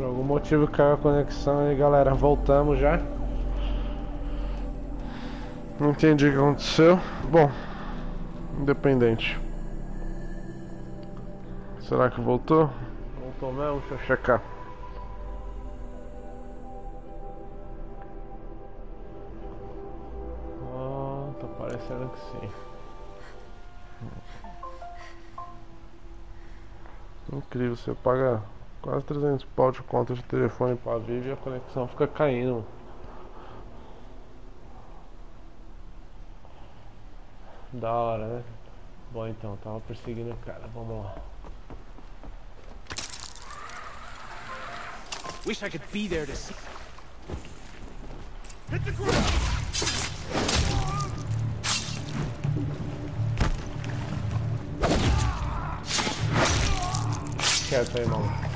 Por algum motivo caiu a conexão e galera, voltamos já. Não entendi o que aconteceu. Bom, independente. Será que voltou? Voltou mesmo? Deixa eu checar. Ah, tá parecendo que sim. Incrível, você paga Quase 300 pau de conta de telefone para vivo e a conexão fica caindo. Da hora, né? Bom então, tava perseguindo o cara, vamos lá. Wish I could be there to see. Hit the ground! quieto aí, maluco.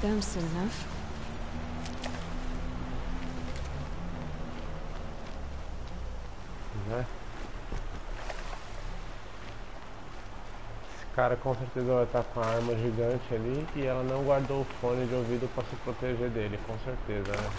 them soon enough. Né? Esse cara com certeza vai estar com a arma gigante ali e ela não guardou o fone de ouvido para se proteger dele, com certeza, né?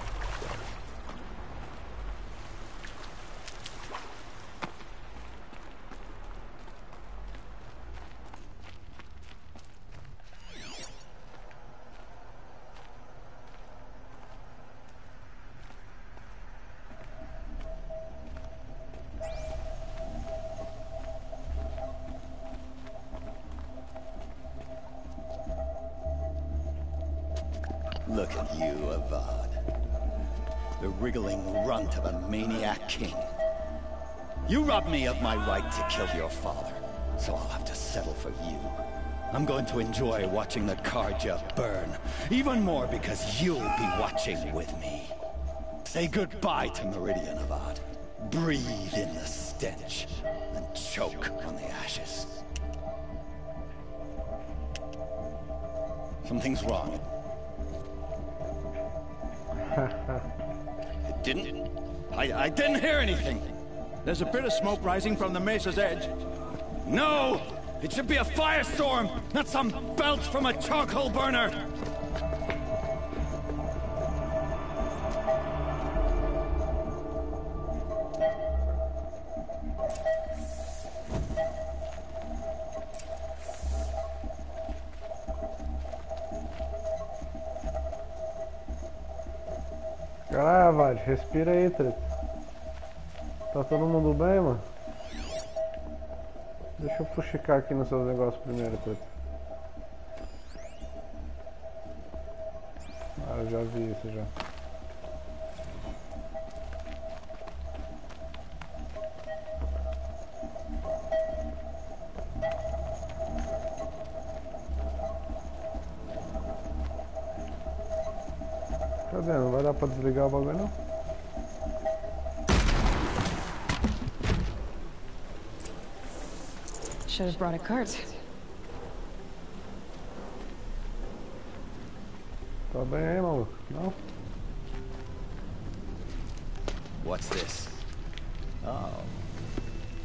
king. You robbed me of my right to kill your father, so I'll have to settle for you. I'm going to enjoy watching the Karja burn, even more because you'll be watching with me. Say goodbye to Meridian Avad. Breathe in the stench, and choke on the ashes. Something's wrong. I, I didn't hear anything. There's a bit of smoke rising from the mesa's edge. No! It should be a firestorm, not some belt from a charcoal burner! Caralho, respira aí, todo mundo bem, mano? Deixa eu fuxicar aqui nos seus negócios primeiro, Preto. Ah, eu já vi isso já. Cadê? Não vai dar pra desligar o bagulho não? should have brought a cart. Tá bem What's this? Oh.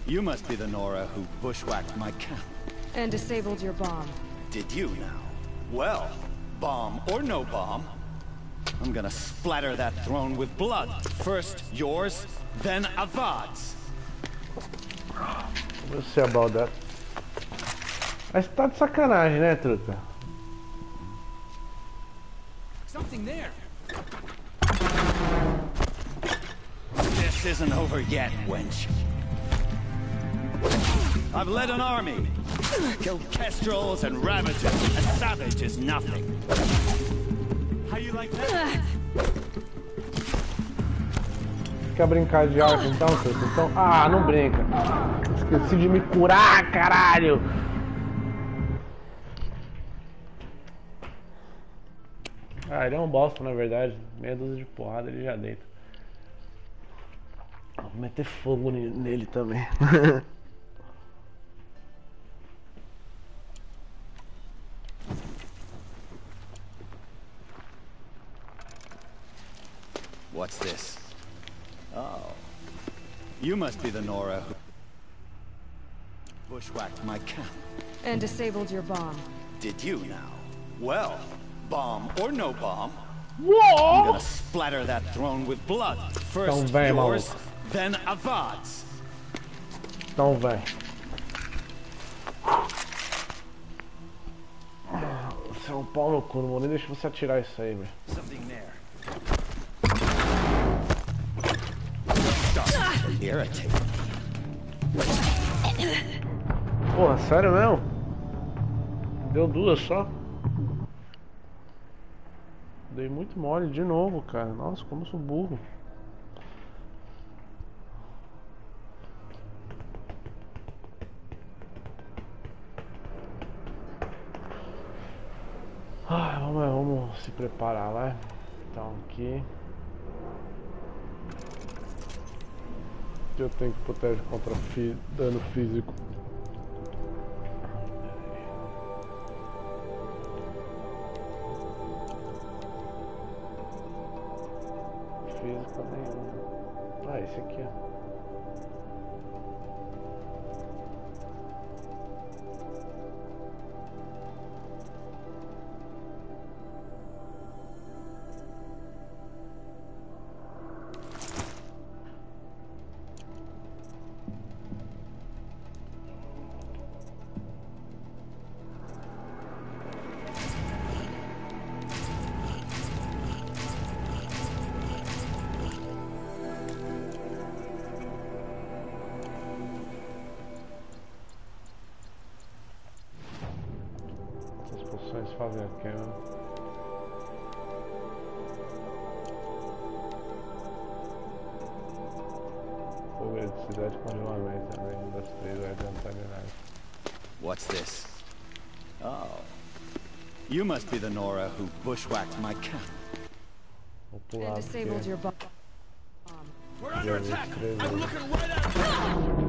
You must be the Nora who bushwhacked my camp. And disabled your bomb. Did you now? Well, bomb or no bomb, I'm gonna splatter that throne with blood. First yours, then Avad's. We'll see about that. Mas tá de sacanagem, né, truta? Something there. This isn't over yet, wench. I've led an army, killed kestrels and ravagers. A savage is nothing. How you like that? Quer brincar de arco então, truta? Então, ah, não brinca. Esqueci de me curar, caralho! ele é um bosta, na verdade. Meia dúzia de porrada ele já deita. Vou meter fogo nele também. What's this? Oh. You must be the Nora who bushwhacked my camp. And disabled your bomb. Did you now? Well, Bomb or no bomb. Whoa! I'm gonna splatter that throne with blood. First então yours, then Avad's. Então vem. Seu pau no cu, não vou nem deixar você atirar isso aí, velho. Porra, sério mesmo? Deu duas só? Dei muito mole de novo, cara. Nossa, como sou burro. Ah, vamos, é, vamos se preparar lá. Né? Então aqui. Eu tenho que proteger contra dano físico. Né? Ah, esse aqui, ó. so it's probably What's this? Oh. You must be the Nora who bushwhacked my cat. And disabled your bomb. We're under attack! I'm looking right at you!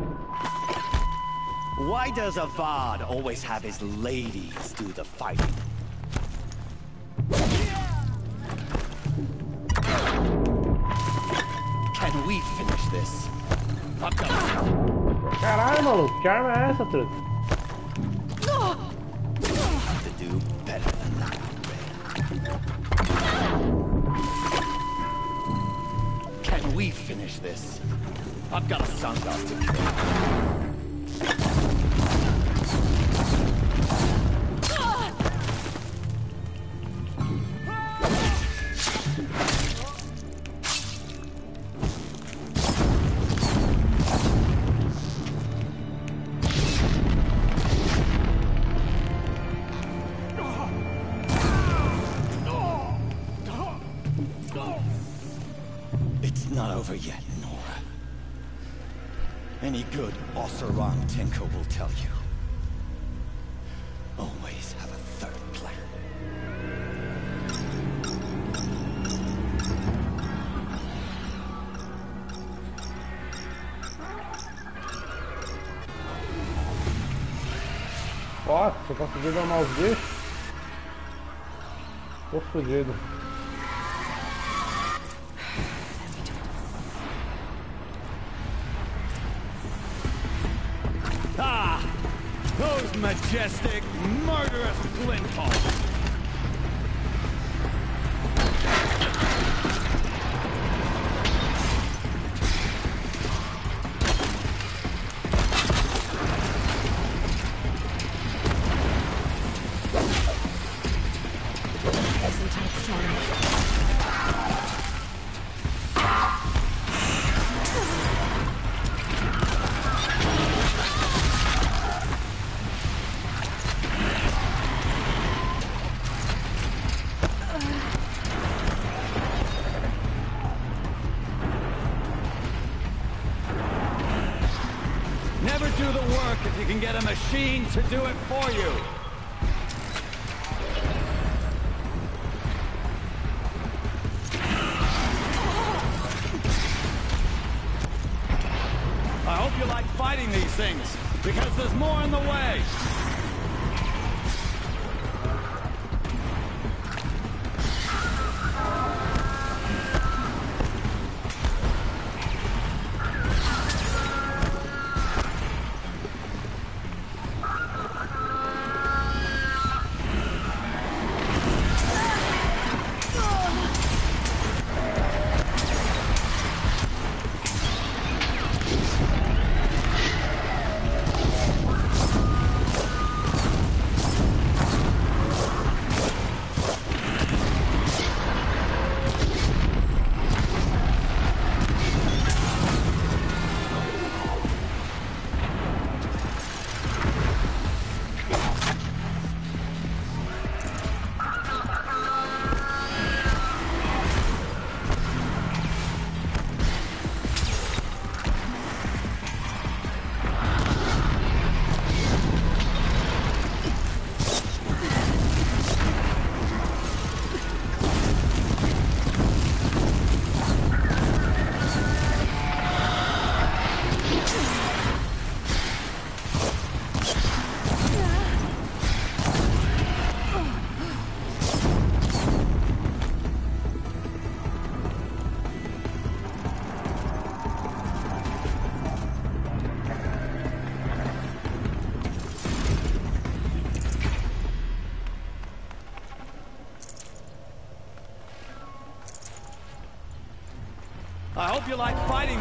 Why does a Vard always have his ladies do the fighting? Can we finish this? Caralho, maluco, que arma é essa, truta? consegui tá domar é os bichos. Tô fudido. machine to do it for you.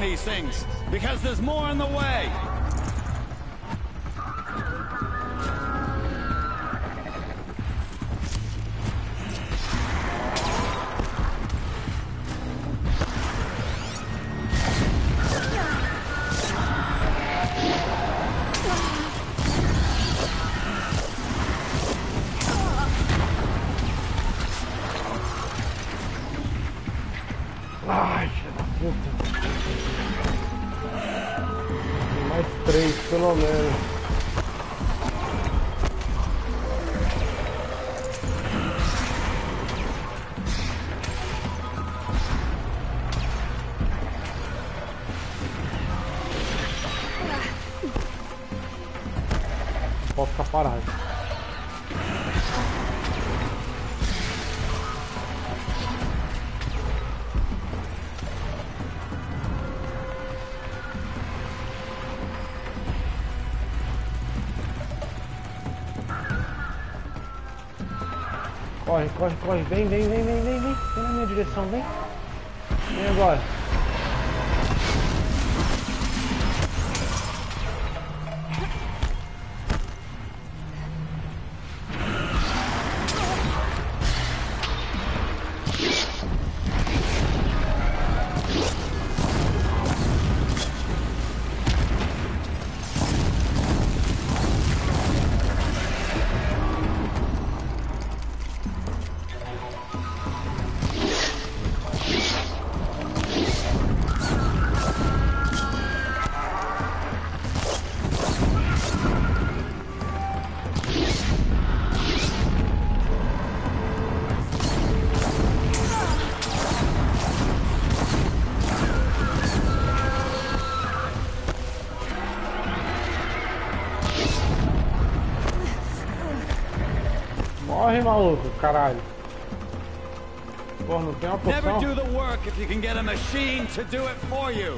these things because there's more in the way. Corre, corre, corre. Vem, vem, vem, vem, vem, vem. Vem na minha direção, vem. morre, maluco, caralho. Porra, não tem uma poção. Never do the work if you can get a machine to do it for you.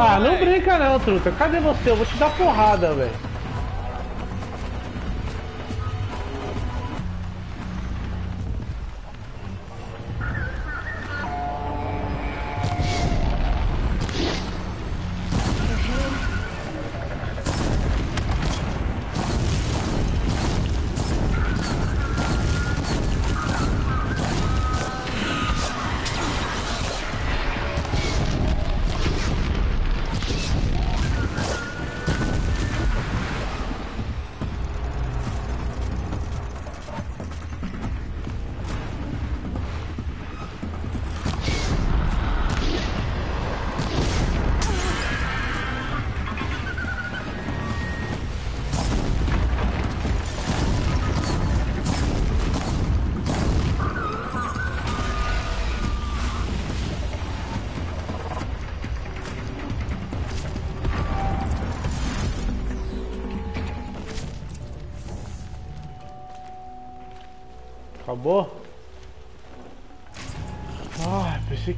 Ah, não brinca não, truta. Cadê você? Eu vou te dar porrada, velho.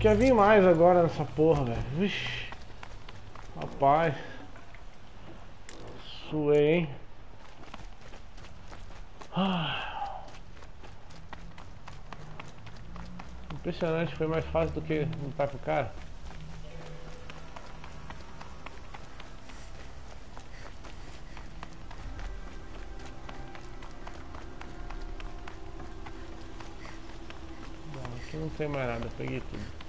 quer vir mais agora nessa porra, velho. Vixe. Rapaz. Suei, hein? Ah. Impressionante, foi mais fácil do que lutar com o cara. não tem mais nada, peguei tudo.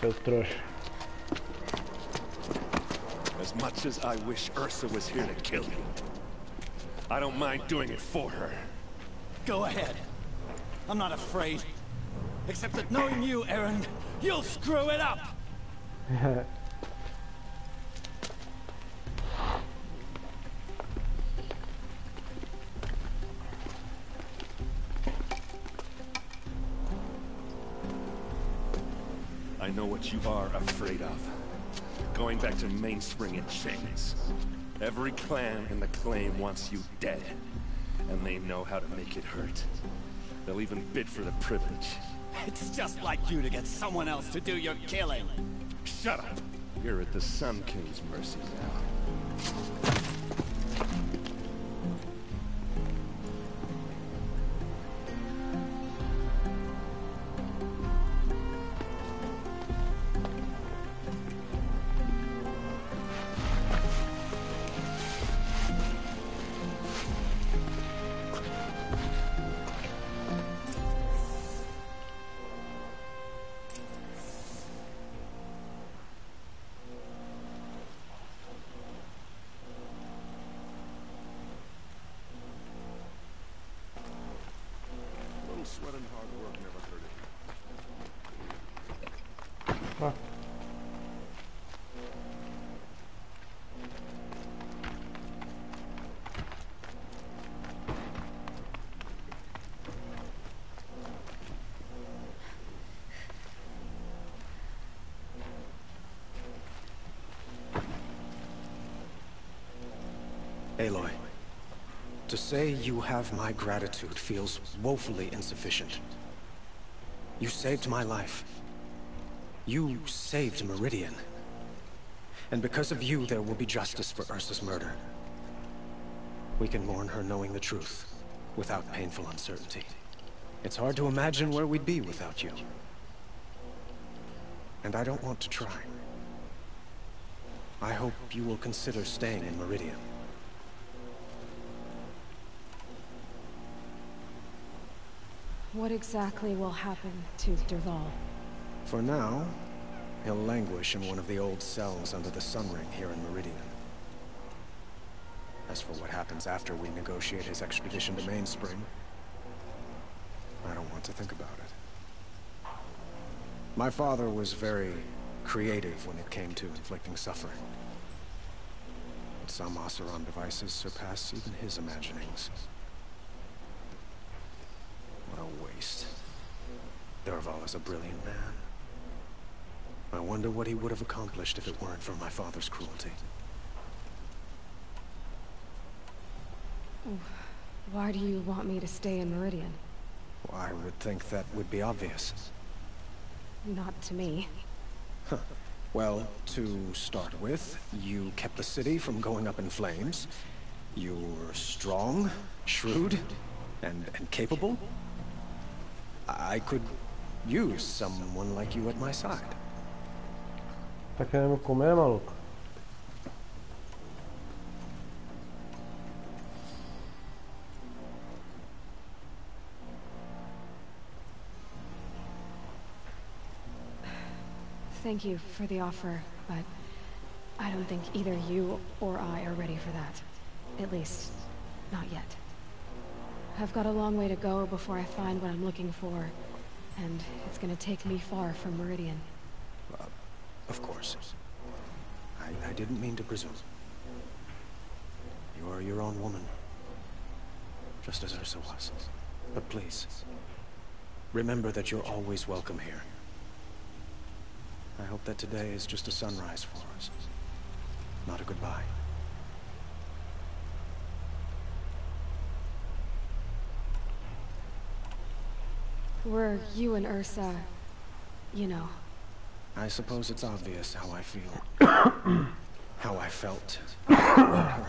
So trash. As much as I wish Ursa was here to kill you, I don't mind doing it for her. Go ahead. I'm not afraid. Except that knowing you, Aaron, you'll screw it up! what you are afraid of. Going back to Mainspring and chains. Every clan in the claim wants you dead. And they know how to make it hurt. They'll even bid for the privilege. It's just like you to get someone else to do your killing. Shut up. You're at the Sun King's mercy now. say you have my gratitude feels woefully insufficient. You saved my life. You saved Meridian. And because of you, there will be justice for Ursa's murder. We can mourn her knowing the truth, without painful uncertainty. It's hard to imagine where we'd be without you. And I don't want to try. I hope you will consider staying in Meridian. What exactly will happen to Durval? For now, he'll languish in one of the old cells under the Sunring here in Meridian. As for what happens after we negotiate his expedition to Mainspring, I don't want to think about it. My father was very creative when it came to inflicting suffering. But some Oseron devices surpass even his imaginings. What a waste. Dervall is a brilliant man. I wonder what he would have accomplished if it weren't for my father's cruelty. Why do you want me to stay in Meridian? Well, I would think that would be obvious. Not to me. Huh. Well, to start with, you kept the city from going up in flames. You were strong, shrewd, and, and capable. I could use someone like you at my side. بكلمكم يا Maluk. Thank you for the offer, but I don't think either you or I are ready for that. At least, not yet. I've got a long way to go before I find what I'm looking for. And it's gonna take me far from Meridian. Uh, of course. I, I didn't mean to presume. You are your own woman. Just as Ursa was. But please, remember that you're always welcome here. I hope that today is just a sunrise for us. Not a goodbye. Were you and Ursa, you know. I suppose it's obvious how I feel. how I felt. Tá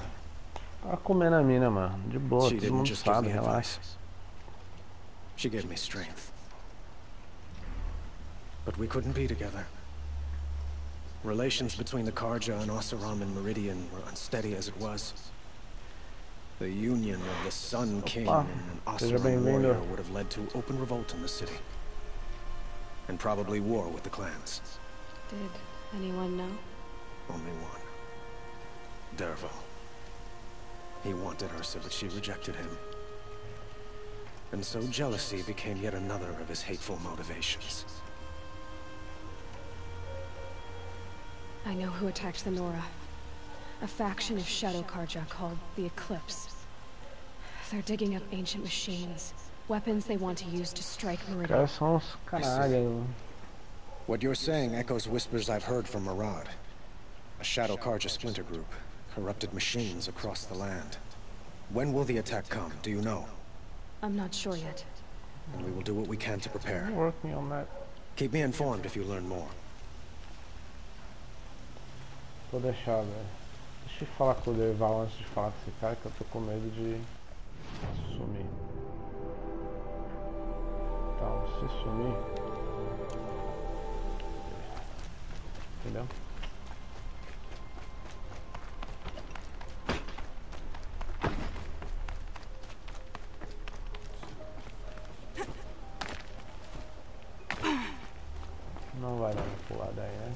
comendo a mina, mano. De boa, todo mundo sabe, relaxa. She gave me strength. But we couldn't be together. Relations between the Karja and Oseram and Meridian were unsteady as it was. The union of the Sun King and an Osiris warrior would have led to open revolt in the city. And probably war with the clans. Did anyone know? Only one. Dervo. He wanted Ursa, but she rejected him. And so jealousy became yet another of his hateful motivations. I know who attacked the Nora. A faction of Shadow Karja called the Eclipse. They're digging up ancient machines. Weapons they want to use to strike Meridian. What you're saying echoes whispers I've heard from Murad. A Shadow carja splinter group. Corrupted machines across the land. When will the attack come, do you know? I'm not sure yet. And we will do what we can to prepare. Work me on that. Keep me informed if you learn more. Vou deixar, velho. Deixa eu falar com o Deval antes de falar com esse cara, que eu tô com medo de... Sumir. Tá, você sumir. Entendeu? Não vai dar pra pular daí, né?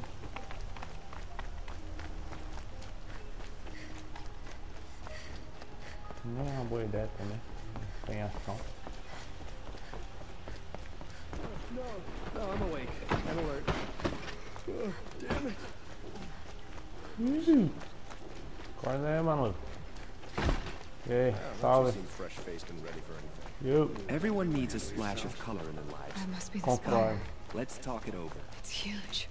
Nem é uma boa ideia também. Tem ação. No, no, I'm awake. I'm alert. Oh, damn it. Easy. Acorda aí, maluco. Hey, salve. You. Everyone needs a splash of color in their lives. That must be the Control. Let's talk it over. It's huge.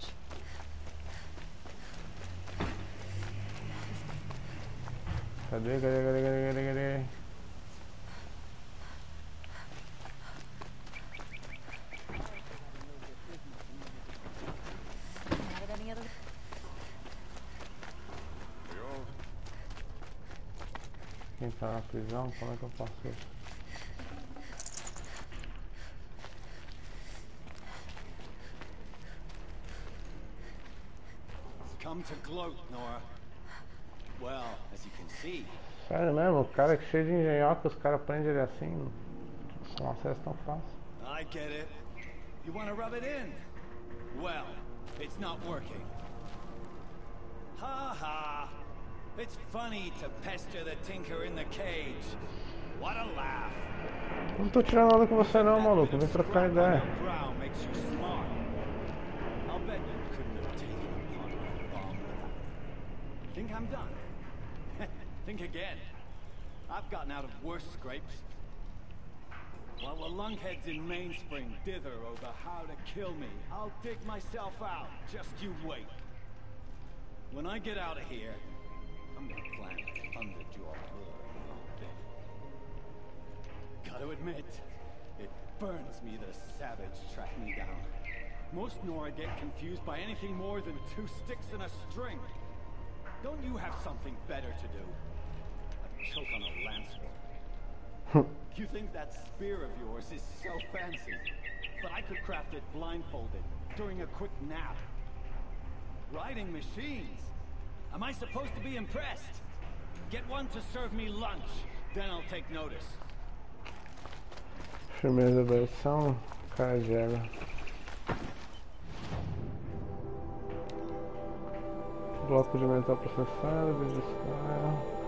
Cadê, cadê, cadê, cadê, cadê, cadê? Quem tá na prisão, como é que eu Come to gloat, Nora. Sério mesmo, o cara que é cheio de engenhoca, os caras prendem ele assim, com acesso tão fácil. I get it. You wanna rub it in? Well, it's not working. Ha ha! It's funny to pester the tinker in the cage. What a laugh! Não tô tirando nada com você não, maluco, vem trocar ideia. Think I'm done. Think again. I've gotten out of worse scrapes. While the lunkheads in Mainspring dither over how to kill me, I'll dig myself out. Just you wait. When I get out of here, I'm gonna plant Thunderjaw war. Gotta admit, it burns me that a savage tracked me down. Most Nora get confused by anything more than two sticks and a string. Don't you have something better to do? Choke on a lance. you think that spear of yours is so fancy, but I could craft it blindfolded during a quick nap. Riding machines? Am I supposed to be impressed? Get one to serve me lunch, then I'll take notice. Firmeza, Belção, cara zero. Bloco de metal processado, desescar.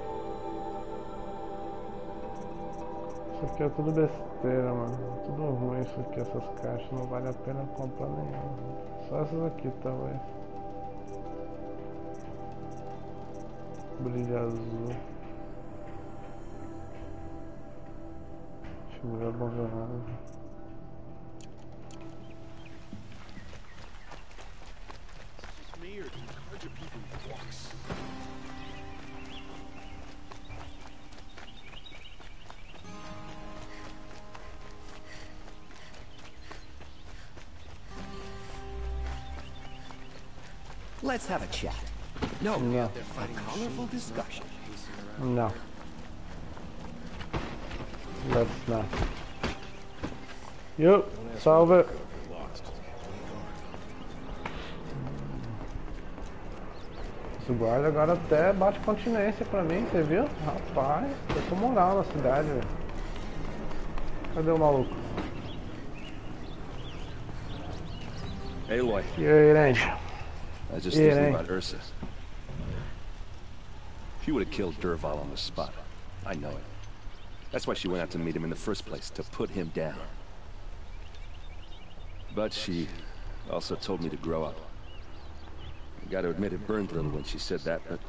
Isso aqui é tudo besteira, mano. É tudo ruim isso aqui, essas caixas. Não vale a pena comprar nenhuma. Só essas aqui, talvez. Brilho azul. Figura abandonada. Let's have a chat. No, no. A colorful discussion. No. Let's not. Yep, solve it. Esse guarda agora até bate continência pra mim, você viu? Rapaz, eu tô moral na cidade, velho. Cadê o maluco? Aloy. E aí, Ranger? was just yeah, about Ursa. She would have killed Durval on the spot. I know it. That's why she went out to meet him in the first place, to put him down. But she also told me to grow up. I gotta admit it burned a little when she said that, but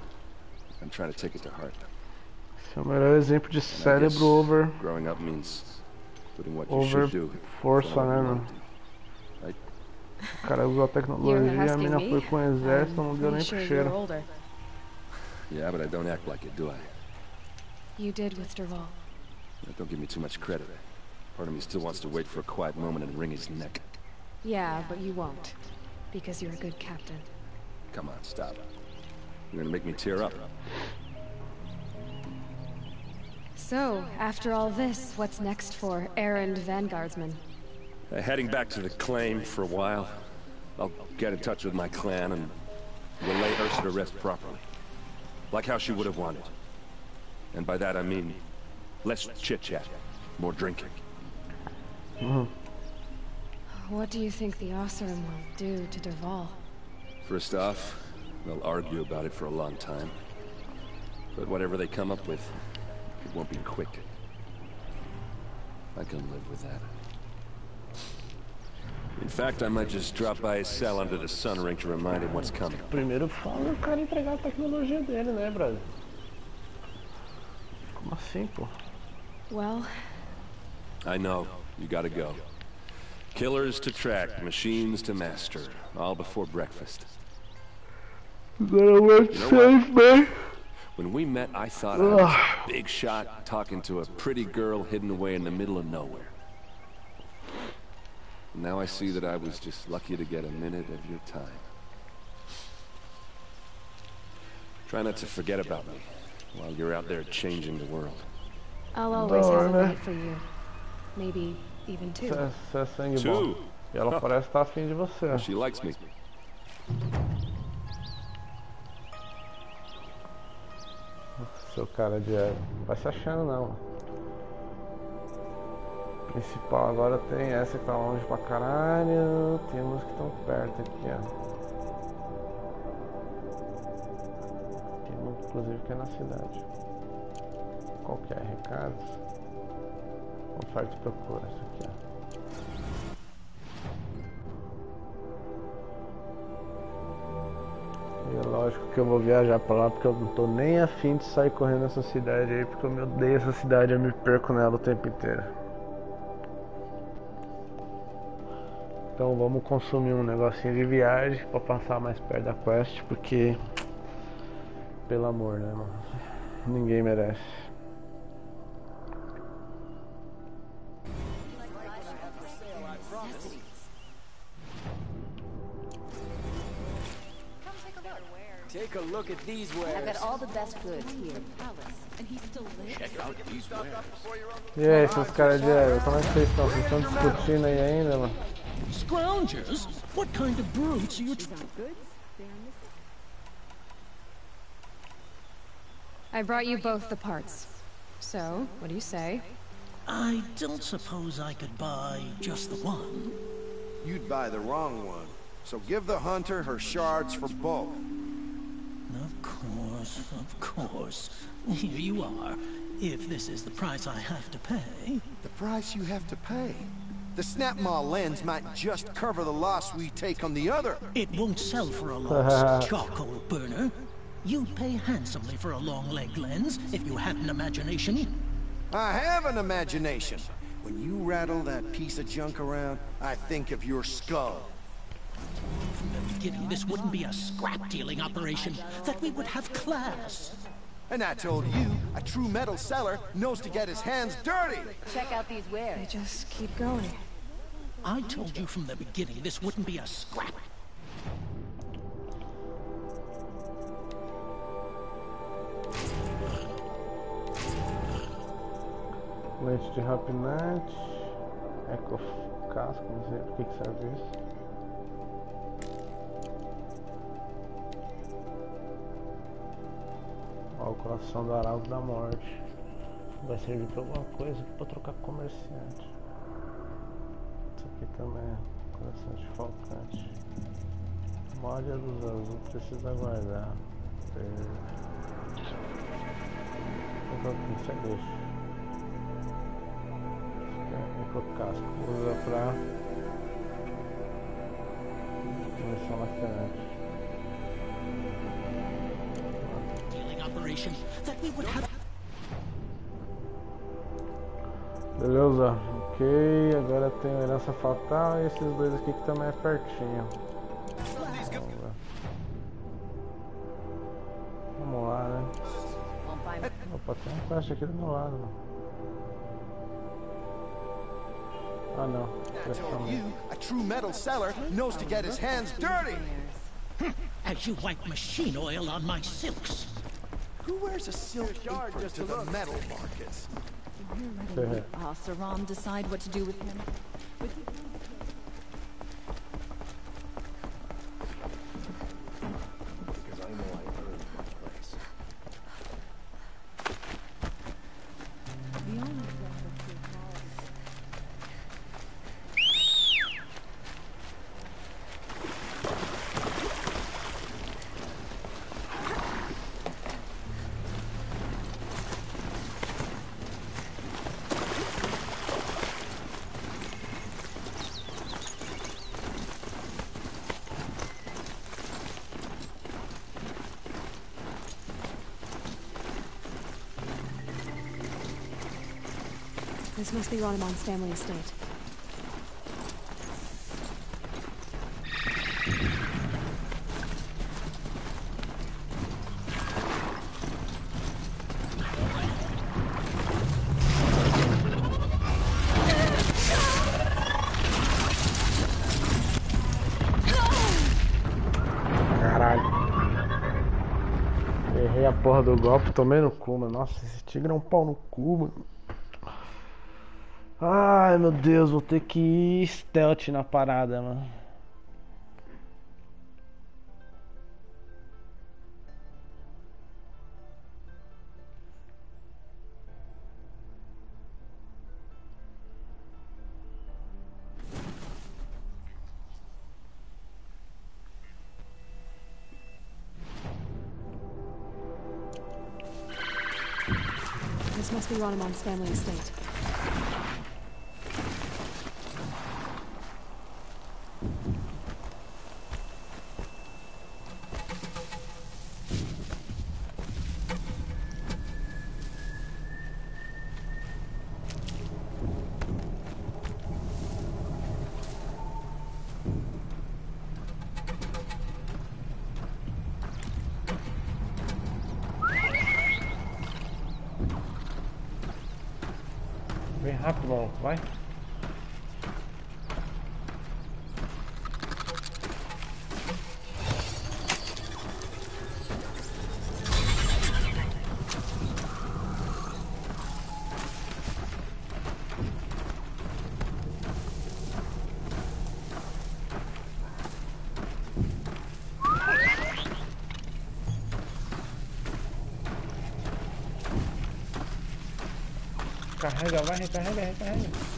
I'm trying to take it to heart. Seu melhor exemplo de cérebro over. Growing up means putting what over you should do. Força, on everyone. O cara usou a tecnologia, mina foi com o exército, não deu nem pro cheiro. Yeah, but I don't act like it, do I? You did with Wall. Now, don't give me too much credit. Part of me still wants to wait for a quiet moment and wring his neck. Yeah, but you won't. Because you're a good captain. Come on, stop. You're gonna make me tear up. So, after all this, what's next for errand vanguardsman? Uh, heading back to the claim for a while. I'll get in touch with my clan and we'll lay Ursa to rest properly. Like how she would have wanted. And by that I mean less chit-chat, more drinking. Mm -hmm. What do you think the Osirim will do to Duval? First off, they'll argue about it for a long time. But whatever they come up with, it won't be quick. I can live with that. In fact, I might just drop by his cell under the sun ring to remind him what's coming. Primeiro fala o cara entregar a tecnologia dele, né, brother? Como assim, pô? Well, I know. You gotta go. Killers to track, machines to master, all before breakfast. You gotta work safe, man. When we met, I thought I was a big shot talking to a pretty girl hidden away in the middle of nowhere. Now I see that I was just lucky to get a minute of your time. Try not to forget about me while you're out there changing the world. I'll always have a light for you. Maybe even two. Isso é, E ela parece estar afim de você. She likes me. Seu cara de Eva. Vai se achando não. Principal agora tem essa que tá longe pra caralho. Tem umas que estão perto aqui, ó. É tem uma, inclusive, que é na cidade. Qualquer é? recado. Oferta e procura, isso aqui, ó. E é lógico que eu vou viajar pra lá porque eu não tô nem afim de sair correndo nessa cidade aí, porque eu me odeio essa cidade, eu me perco nela o tempo inteiro. Então vamos consumir um negocinho de viagem para passar mais perto da quest, porque pelo amor, né, mano? Ninguém merece. Take a look at these wares. I've got all the best goods here. E aí, seus caras de Eva, como é que vocês estão? Vocês estão discutindo aí ainda, mano? Scroungers? What kind of brutes are you... I brought you both the parts. So, what do you say? I don't suppose I could buy just the one. You'd buy the wrong one. So give the hunter her shards for both. Of course, of course. Here you are. If this is the price I have to pay. The price you have to pay? The snap-mall lens might just cover the loss we take on the other. It won't sell for a loss, charcoal burner. You'd pay handsomely for a long leg lens if you had an imagination. I have an imagination. When you rattle that piece of junk around, I think of your skull. From the beginning, this wouldn't be a scrap-dealing operation, that we would have class. And I told you, a true metal seller knows to get his hands dirty. Check out these wares. They just keep going. I told you from the beginning this wouldn't be a scrap. de rapinate, eco casco, não sei o que, que serve isso. Ó, o coração do arauto da morte. Vai servir pra alguma coisa pra trocar com comerciante. Aqui também, coração desfalcante. Malha dos azul precisa guardar. Enquanto isso é deixa. Enquanto é casco usar pra munição lacerante. Beleza, Ok, agora tem herança fatal e esses dois aqui que também é pertinho. Vamos lá, né? Opa, tem um flash aqui do meu lado. Ah não. You, a true metal seller, knows to get his hands dirty. As you wipe machine oil on my silks. Who wears a silk apron to the metal markets? You're uh, decide what to do with him. mostly Ronamon's family estate. porra do golpe, tomei no cu, mano. Nossa, esse tigre é um pau no cu, mano. Ai meu Deus, vou ter que ir stealth na parada, mano. This must be Ronamon's family estate. 还哥，嗨哥，嗨哥，嗨哥，嗨。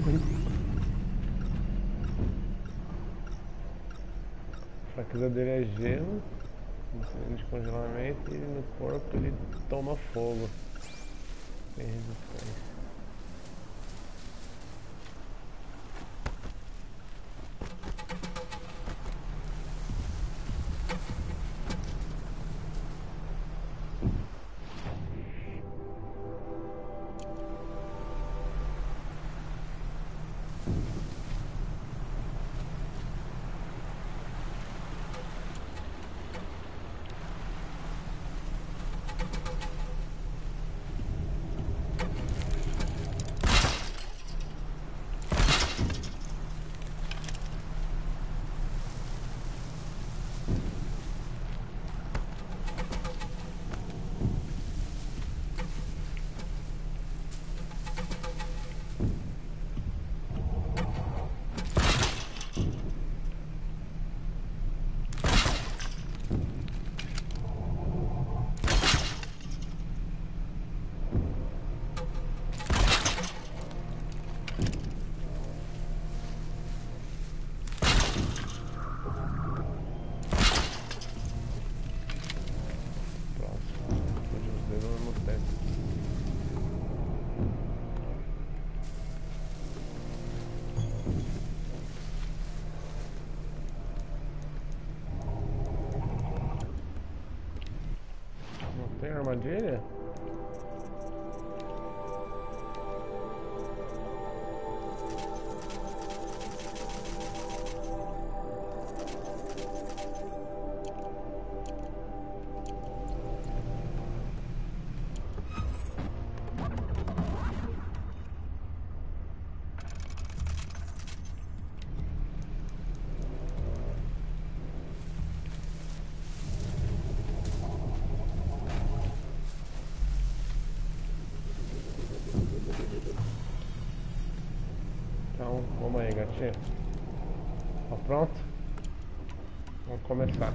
这回。armadilha? Então vamos aí gatinho. Tá pronto? Vamos começar.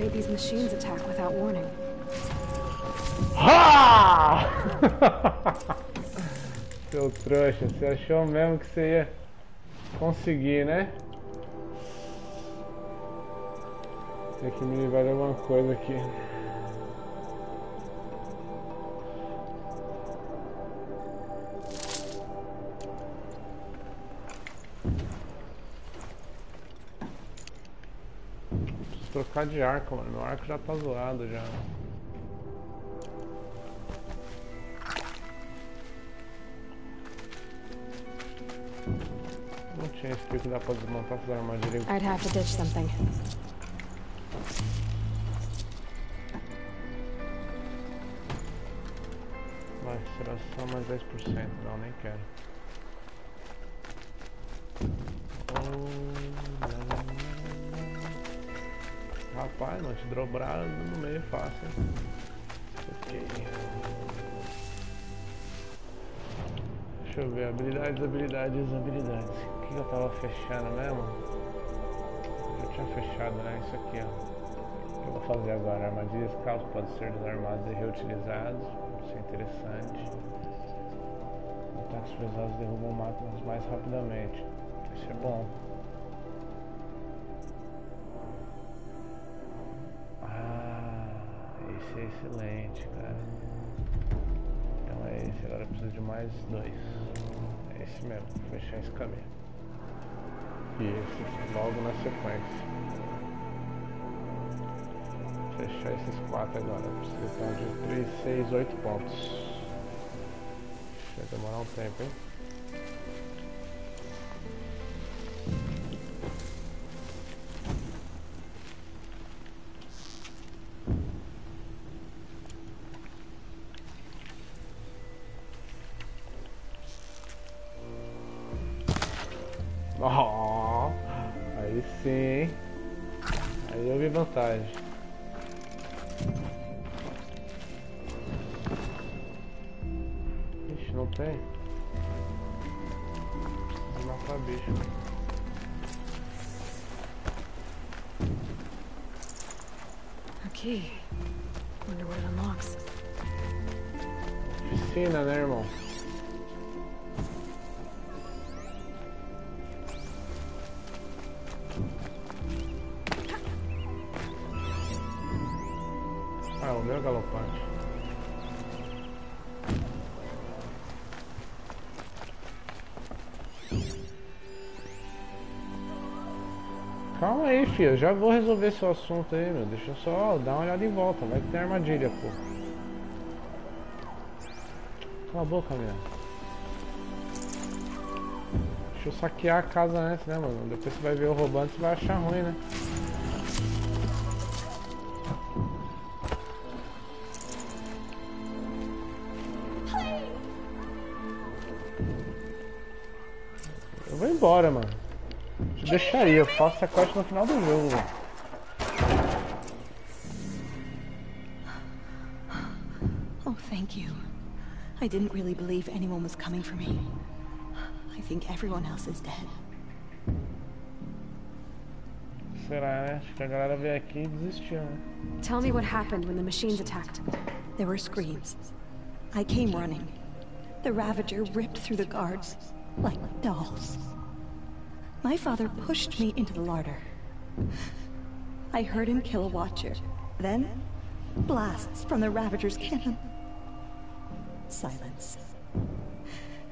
made these machines attack without warning. Ha! Seu trouxa, você achou mesmo que você ia conseguir, né? Tem que me livrar de alguma coisa aqui. trocar de arco, mano. Meu arco já tá zoado já. Não tinha esse que dá pra desmontar essas armadilhas. I'd have to ditch something. Vai, será só mais 10%? Não, nem quero. Oh. Rapaz, nós dobraram no meio fácil. Ok. Deixa eu ver, habilidades, habilidades, habilidades. O que eu tava fechando mesmo? Eu tinha fechado, né? Isso aqui, ó. O que eu vou fazer agora? Armadilhas caos podem ser desarmados e reutilizados. Isso é interessante. Ataques pesados derrubam máquinas mais rapidamente. Isso é bom. Ah, esse é excelente, cara. Então é esse, agora preciso de mais dois. É esse mesmo, fechar esse caminho. E esse logo na sequência. Fechar esses quatro agora. Preciso então de 3, 6, 8 pontos. Vai demorar um tempo, hein? Sim. Aí eu vi vantagem. Ixi, não tem. Vou matar bicho. Aqui. Wonder what unlocks. Oficina, né, irmão? aí, filho. Já vou resolver seu assunto aí, meu. Deixa eu só dar uma olhada em volta. Vai que tem armadilha, pô. Cala a boca, minha. Deixa eu saquear a casa antes, né, mano? Depois você vai ver o roubando, você vai achar ruim, né? Eu vou embora, mano deixaria, eu faço sequestro no final do jogo, Oh, Thank you. I didn't really believe anyone was coming for me. I think everyone else is dead. Será, né? Acho que a galera veio aqui e desistiu, né? Tell me what happened when the machines attacked. There were screams. I came running. The Ravager ripped through the guards like dolls. My father pushed me into the larder. I heard him kill a watcher. Then, blasts from the Ravager's cannon. Silence.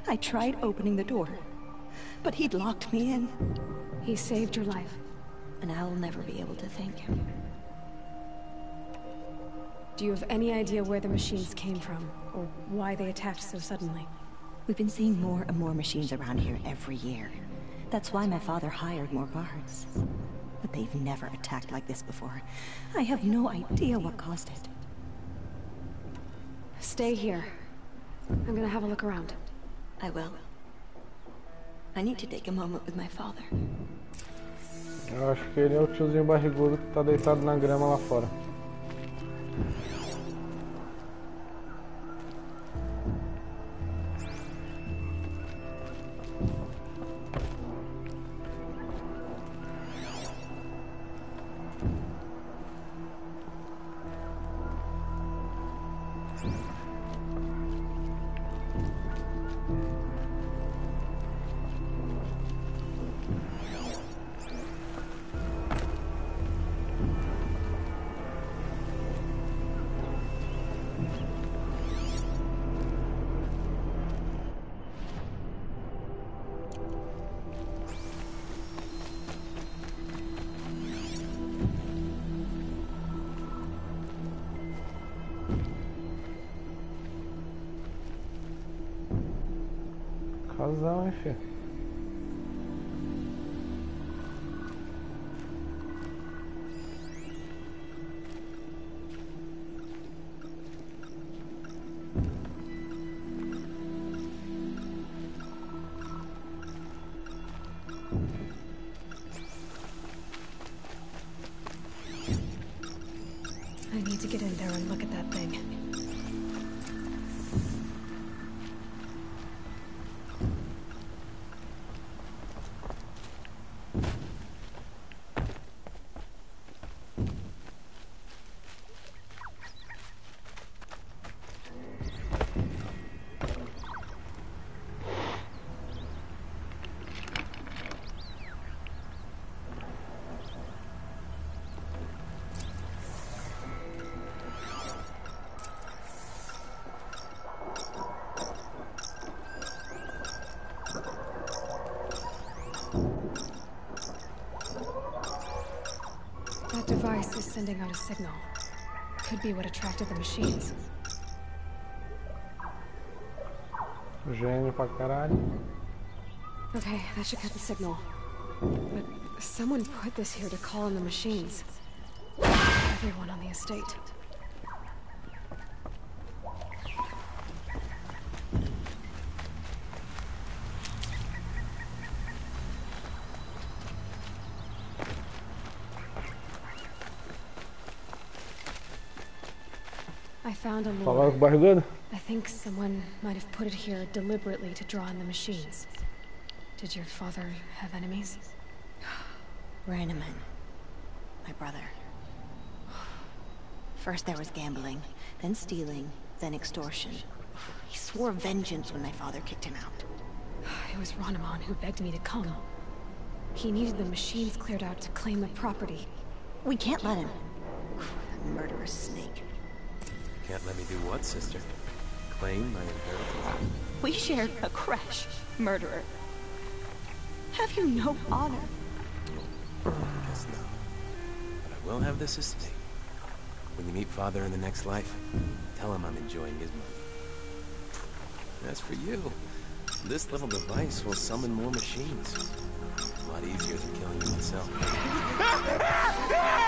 I tried opening the door, but he'd locked me in. He saved your life, and I'll never be able to thank him. Do you have any idea where the machines came from, or why they attacked so suddenly? We've been seeing more and more machines around here every year. That's why my father hired more guards. But they've never attacked like this before. I have no idea what caused it. Stay here. I'm gonna have a look around. I will. I need to take a moment with my father. Eu acho que ele é o tiozinho barrigudo que tá deitado na grama lá fora. acha? I need to get in there and look at that thing. sending out a signal. Could be what attracted the machines. Gênio pra caralho. Okay, that should cut the signal. But someone put this here to call in the machines. Everyone on the estate. found a lure. I think someone might have put it here deliberately to draw in the machines. Did your father have enemies? Raneman. My brother. First there was gambling, then stealing, then extortion. He swore vengeance when my father kicked him out. It was Ronaman who begged me to come. He needed the machines cleared out to claim the property. We can't let him. The murderous snake. Can't let me do what, sister? Claim my inheritance? We shared a crash, murderer. Have you no honor? I guess not. But I will have this estate. When you meet Father in the next life, tell him I'm enjoying his money. As for you, this little device will summon more machines. A lot easier than killing you myself.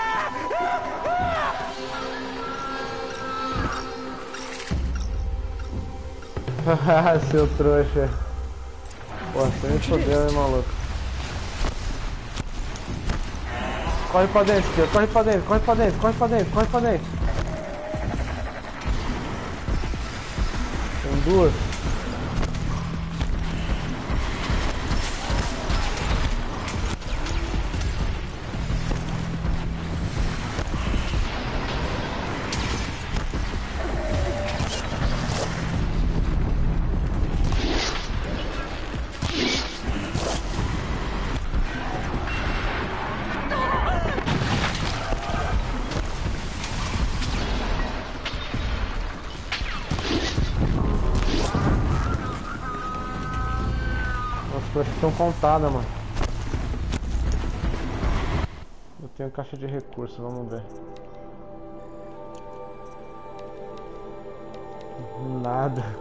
Haha, seu trouxa. Pô, você me fodeu, hein, maluco. Corre pra dentro, tio. Corre pra dentro, corre pra dentro, corre pra dentro, corre pra dentro. Tem duas. contada né, mano. Eu tenho caixa de recursos, vamos ver. Nada.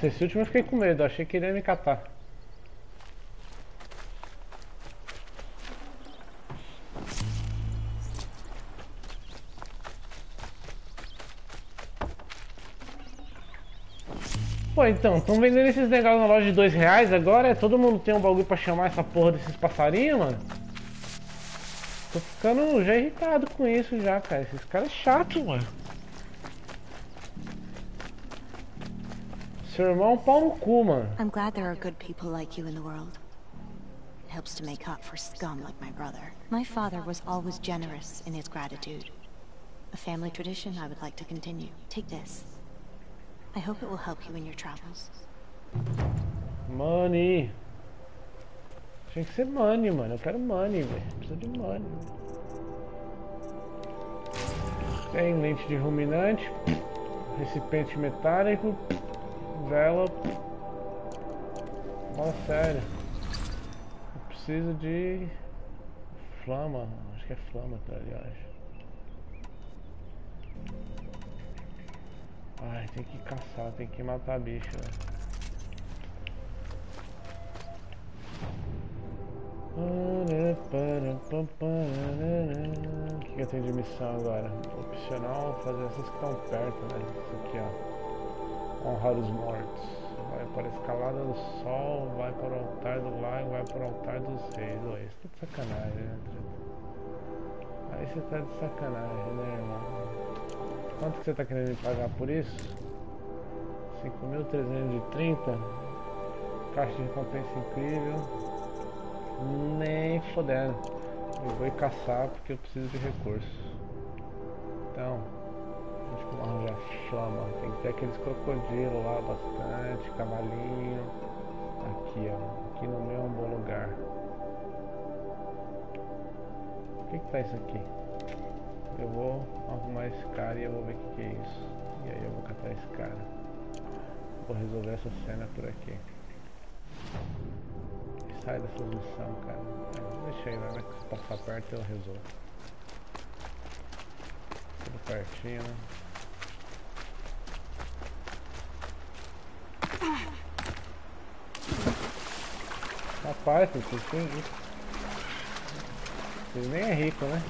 Nossa, esse último eu fiquei com medo, achei que ele ia me catar. Pô, então, estão vendendo esses negócios na loja de dois reais agora? todo mundo tem um bagulho pra chamar essa porra desses passarinhos, mano? Tô ficando já irritado com isso já, cara. Esses caras é chato, mano. Seu irmão é um pau no cu, mano. I'm glad there are good people like you in the world. It helps to make up for scum like my brother. My father was always generous in his gratitude. A family tradition I would like to continue. Take this. I hope it will help you in your travels. Money. Tem que ser money, mano. Eu quero money, velho. Preciso de money. Tem lente de ruminante, recipiente metálico, vela, Fala sério. Eu preciso de. Flama. Acho que é flama, tá, aliás. Ai, tem que caçar, tem que matar bicho. bicha. Né? O que eu tenho de missão agora? Opcional fazer essas que estão perto, né? Isso aqui, ó honrar os mortos. Vai para a escalada do sol, vai para o altar do lago, vai para o altar dos reis. Ô, isso tá de sacanagem, né? Aí você tá de sacanagem, né, irmão? Quanto que você tá querendo me pagar por isso? 5.330? Caixa de recompensa incrível. Nem fodendo. Eu vou caçar porque eu preciso de recursos. Então tipo, olha chama, tem que ter aqueles crocodilos lá bastante, cavalinho. Aqui, ó. Aqui no meio é um bom lugar. O que que tá isso aqui? Eu vou arrumar esse cara e eu vou ver o que que é isso. E aí eu vou catar esse cara. Vou resolver essa cena por aqui. Sai dessa missão, cara. Deixa aí, vai que passar perto eu resolvo. Tudo pertinho né? Rapaz, vocês têm isso. Vocês nem é rico, né?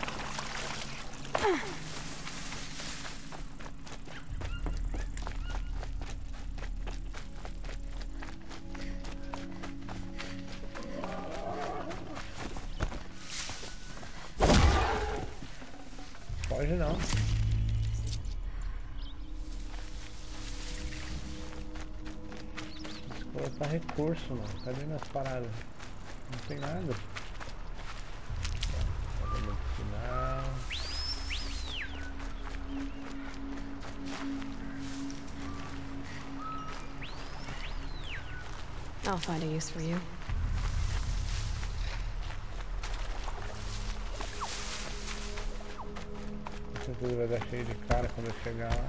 recurso, mano. Cadê tá minhas paradas? Não tem nada. Final. I'll find a use for you. Com certeza vai dar cheio de cara quando eu chegar lá.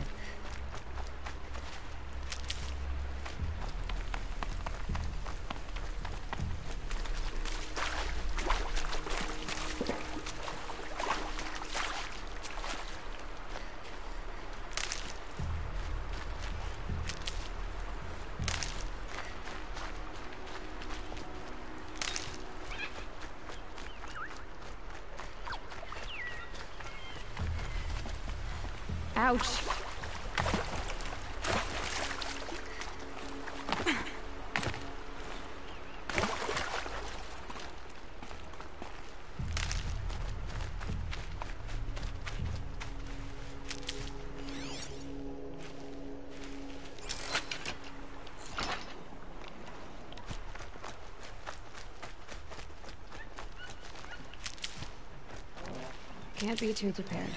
be too prepared.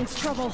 means trouble.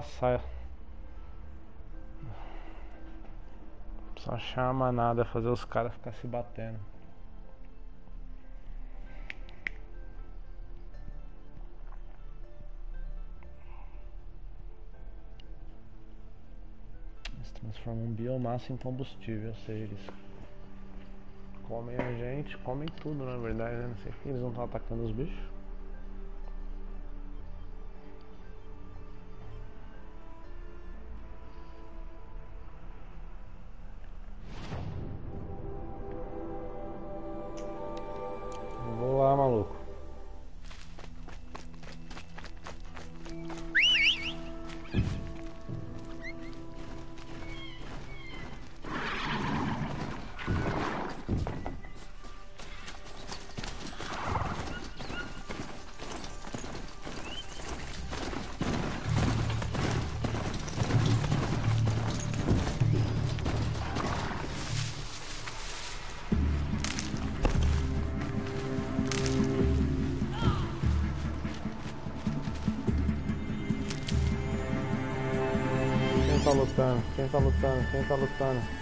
caçar. Só achar uma manada, é fazer os caras ficar se batendo. Eles transformam biomassa em combustível, ou seja, eles comem a gente, comem tudo na verdade, né? Não sei que eles não estão atacando os bichos. quem tá lutando.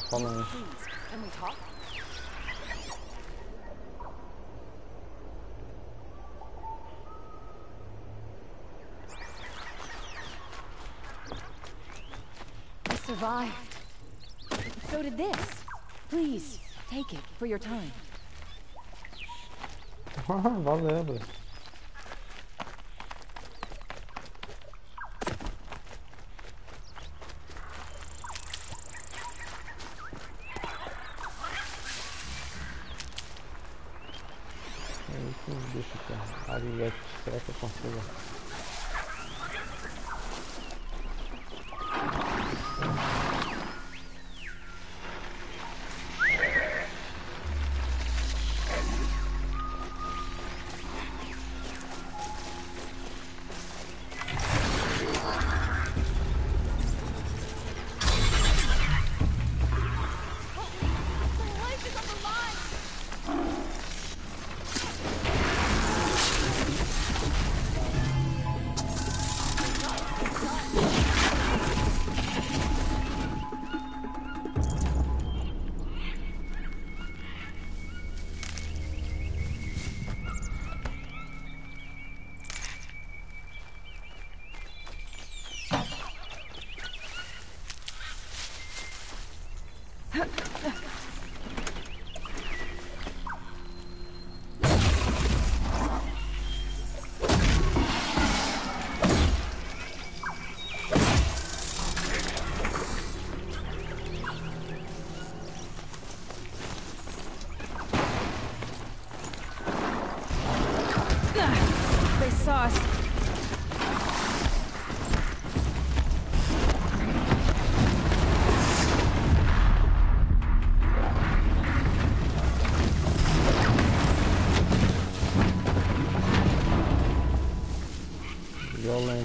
for following. Can we talk? I survived. So did this. Please, take it for your time. Valeu.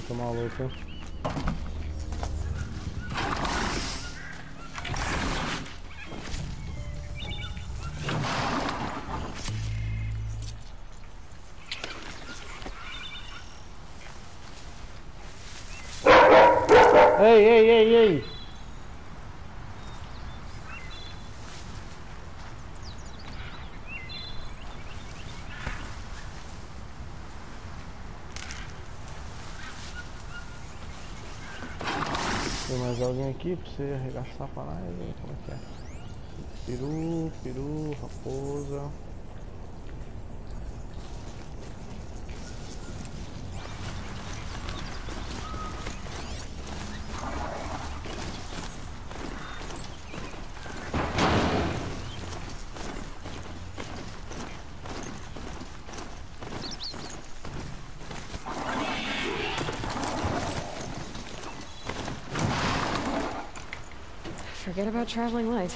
flying from all over. Hey, hey, hey, hey! alguém aqui pra você arregaçar pra lá e ver como é que é. Peru, peru, raposa. about traveling light.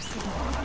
すぎる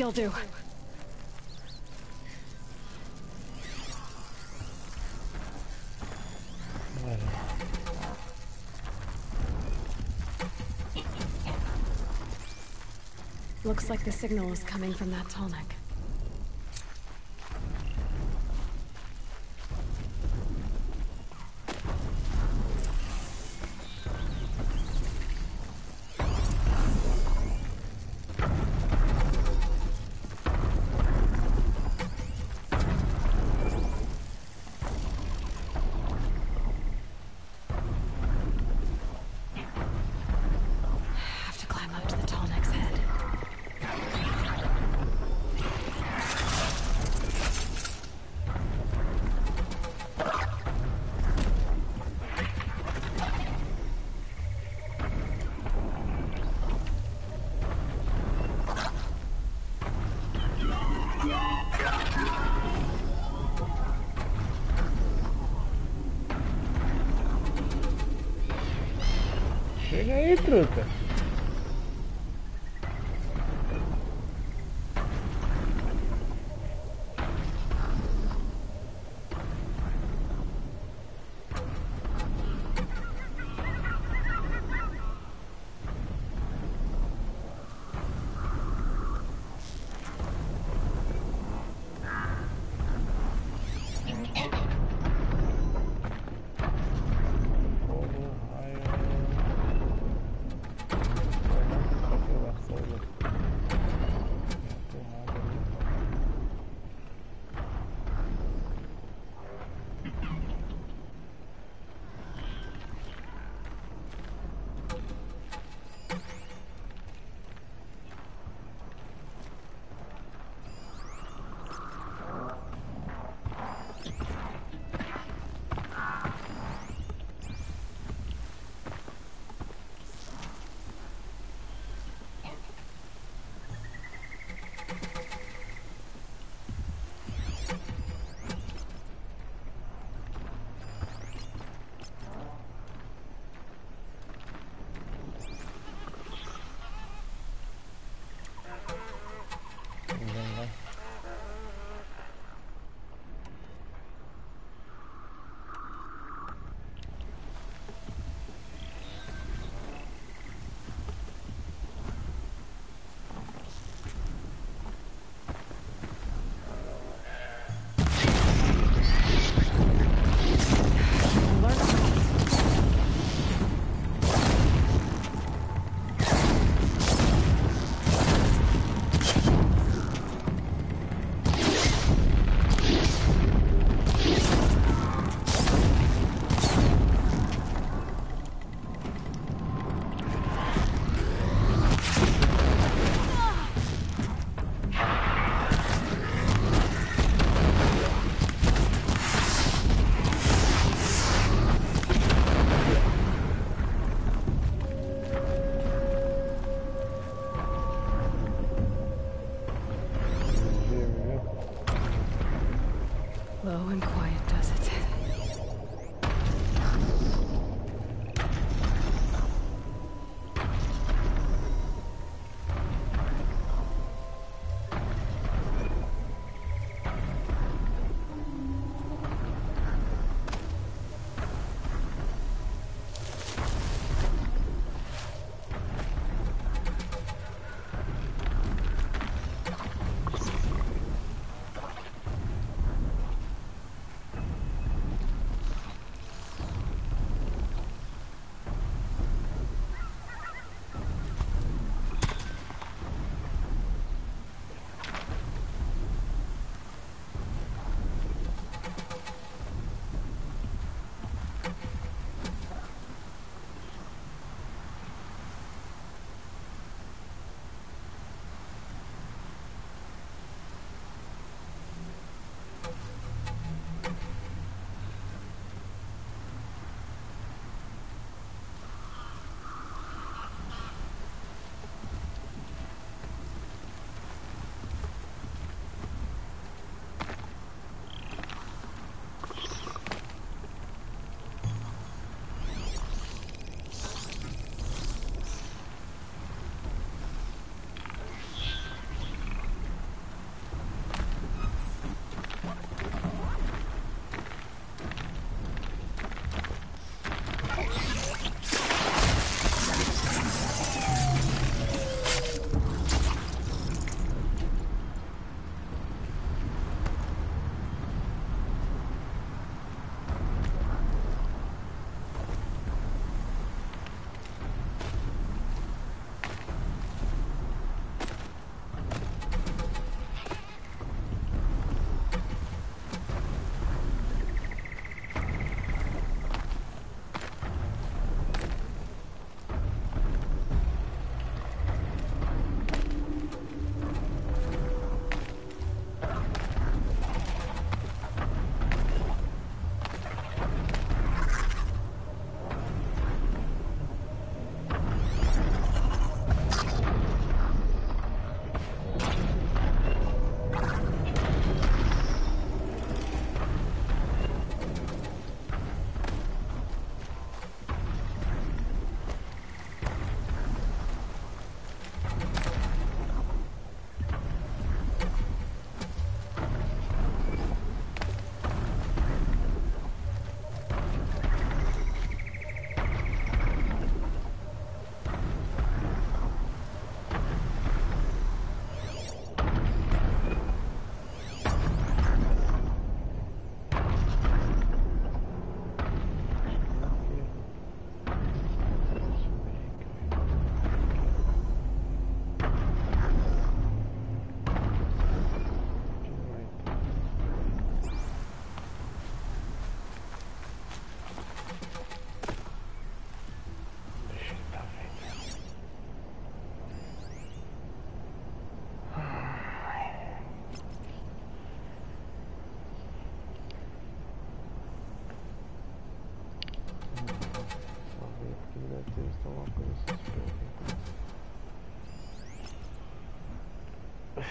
You'll do. Looks like the signal is coming from that tonic. aí,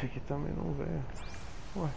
aqui também não veio. Ué.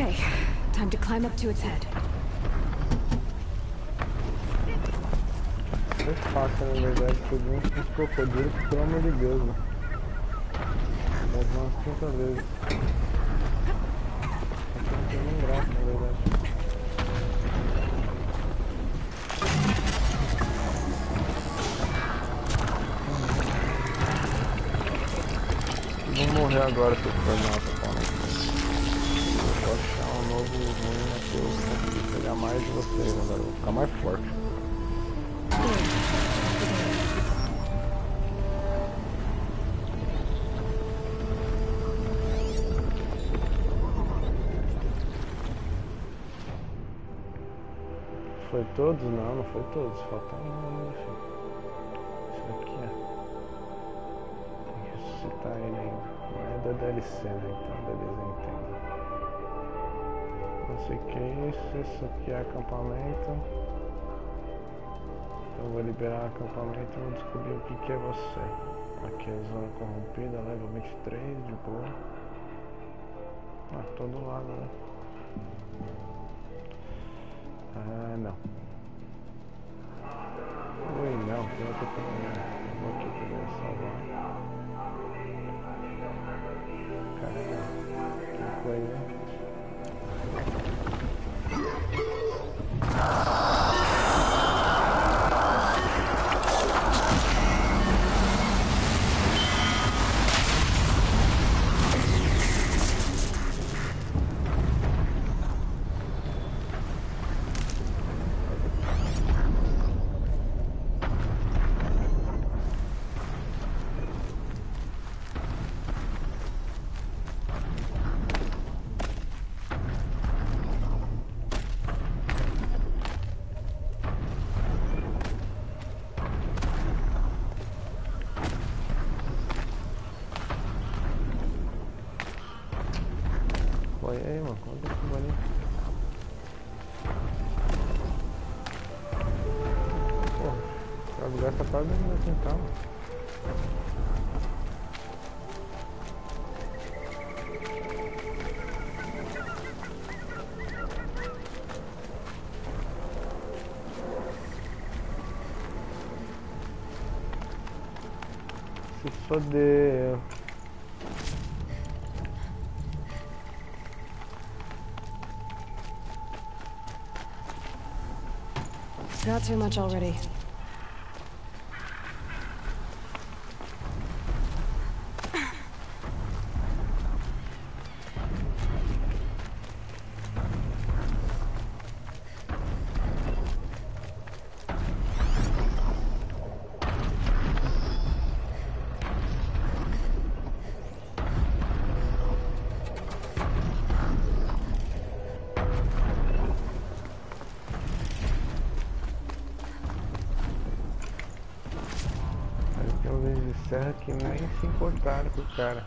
Okay, time to climb up to its head. Foi na verdade, peguei um crocodilos, pelo amor de Deus, mano. Mas umas 30 vezes. Aqui não tem nem graça, na verdade. Vou morrer agora se eu for novo ruim, Matheus. Consegui pegar mais de vocês, agora eu vou ficar mais forte. Foi todos? Não, não foi todos. Falta um, né, Isso aqui ó. Tem que ressuscitar tá ele ainda. Não é da DLC, né? Então, da DLC sei que é isso, isso aqui é acampamento. Então vou liberar o acampamento e vou descobrir o que, que é você. Aqui é zona corrompida, level 23, de boa. Ah, todo lado, né? Ah, não. Ui, não, eu tô com medo. Vou aqui primeiro salvar. Hadi. Not too much already. cara.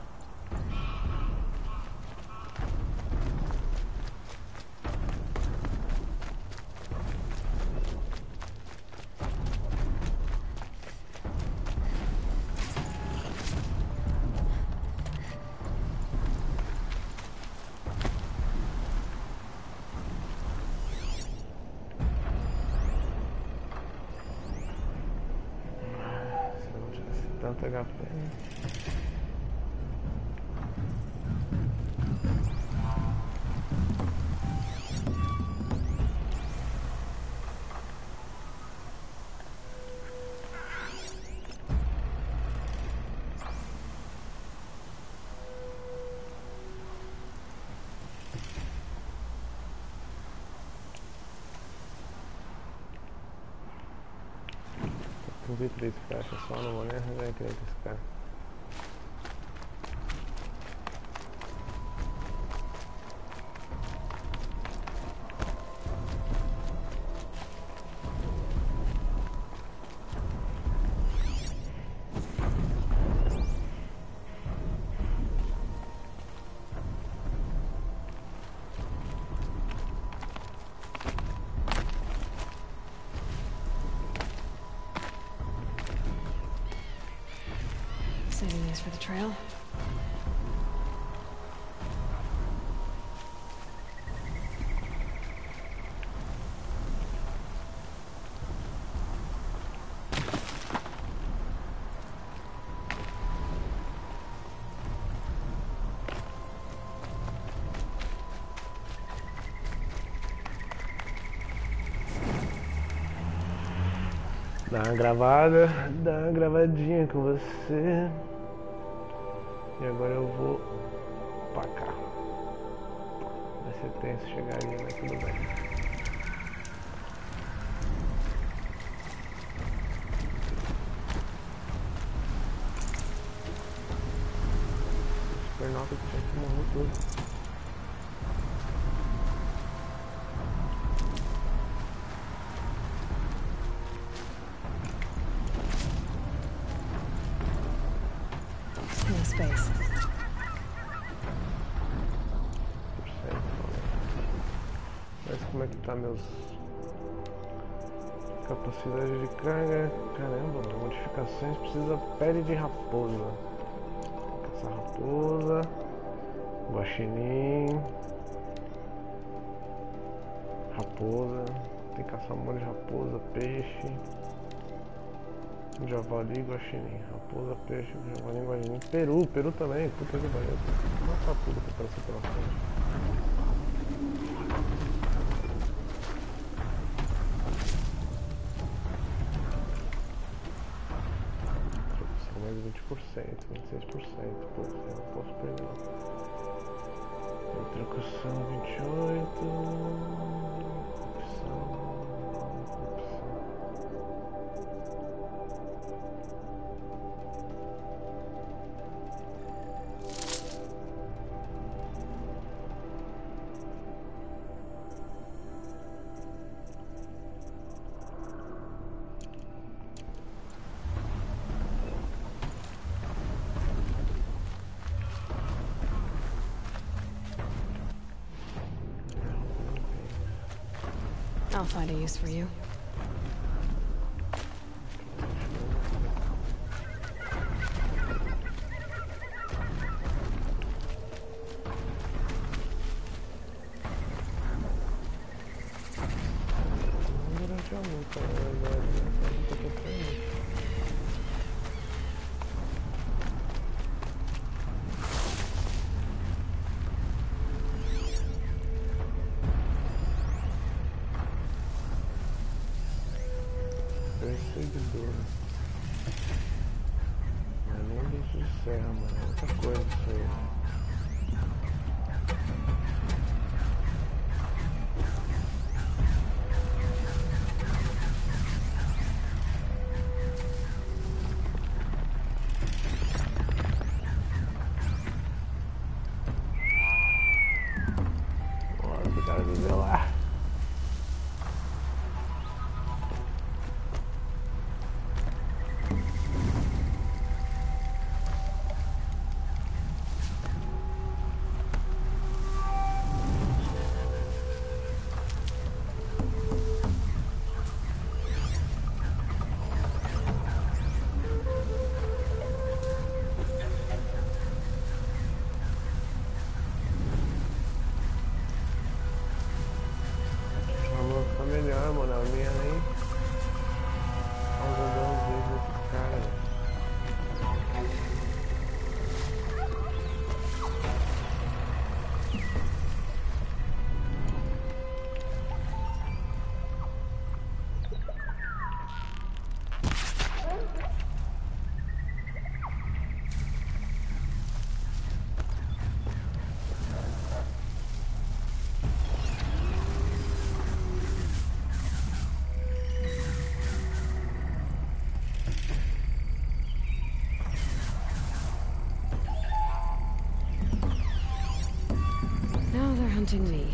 abrir três caixas só, não vou nem arranjar em caixas. trail. Dá uma gravada, dá uma gravadinha com você. E agora eu vou pra cá. Vai ser tenso chegar ali, mas tudo bem. Supernova que tinha que morrer tudo. aumentar meus capacidade de carga. Caramba, modificações precisa pele de raposa. Essa raposa, guaxinim, raposa, tem que caçar um monte de raposa, peixe, javali, guaxinim, raposa, peixe, javali, guaxinim, peru, peru também, puta que pariu, matar tudo que aparecer pela frente. Percussão 28. Opção. find a use for you. hunting me.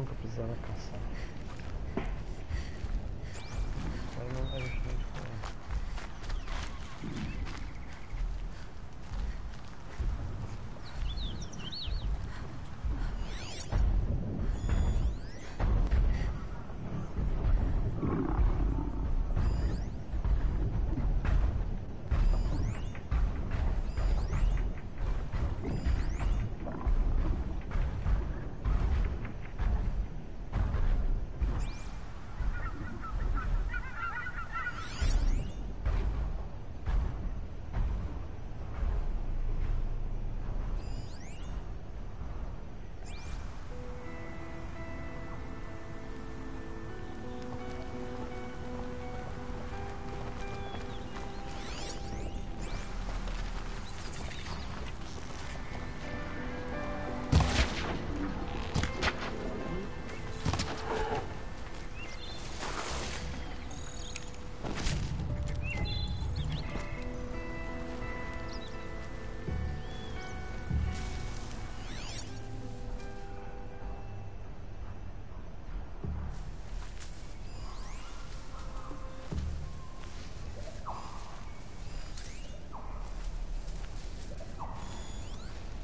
nunca precisava caçar.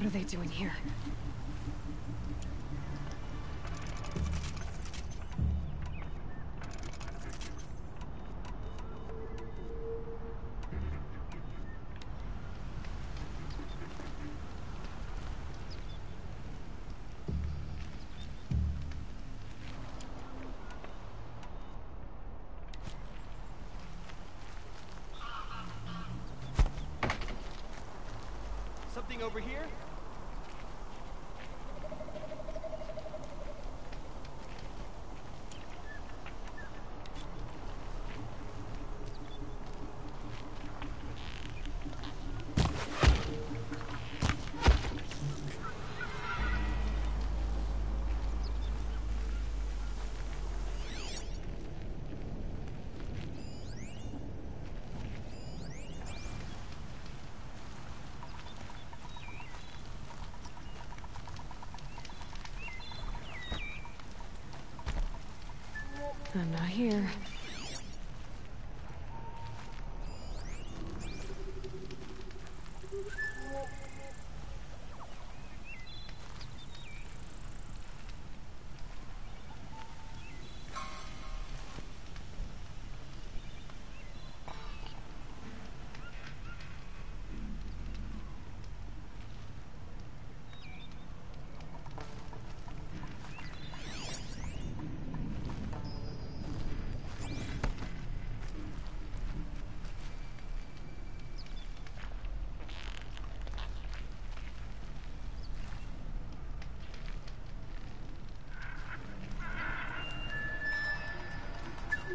What are they doing here? over here? I'm not here.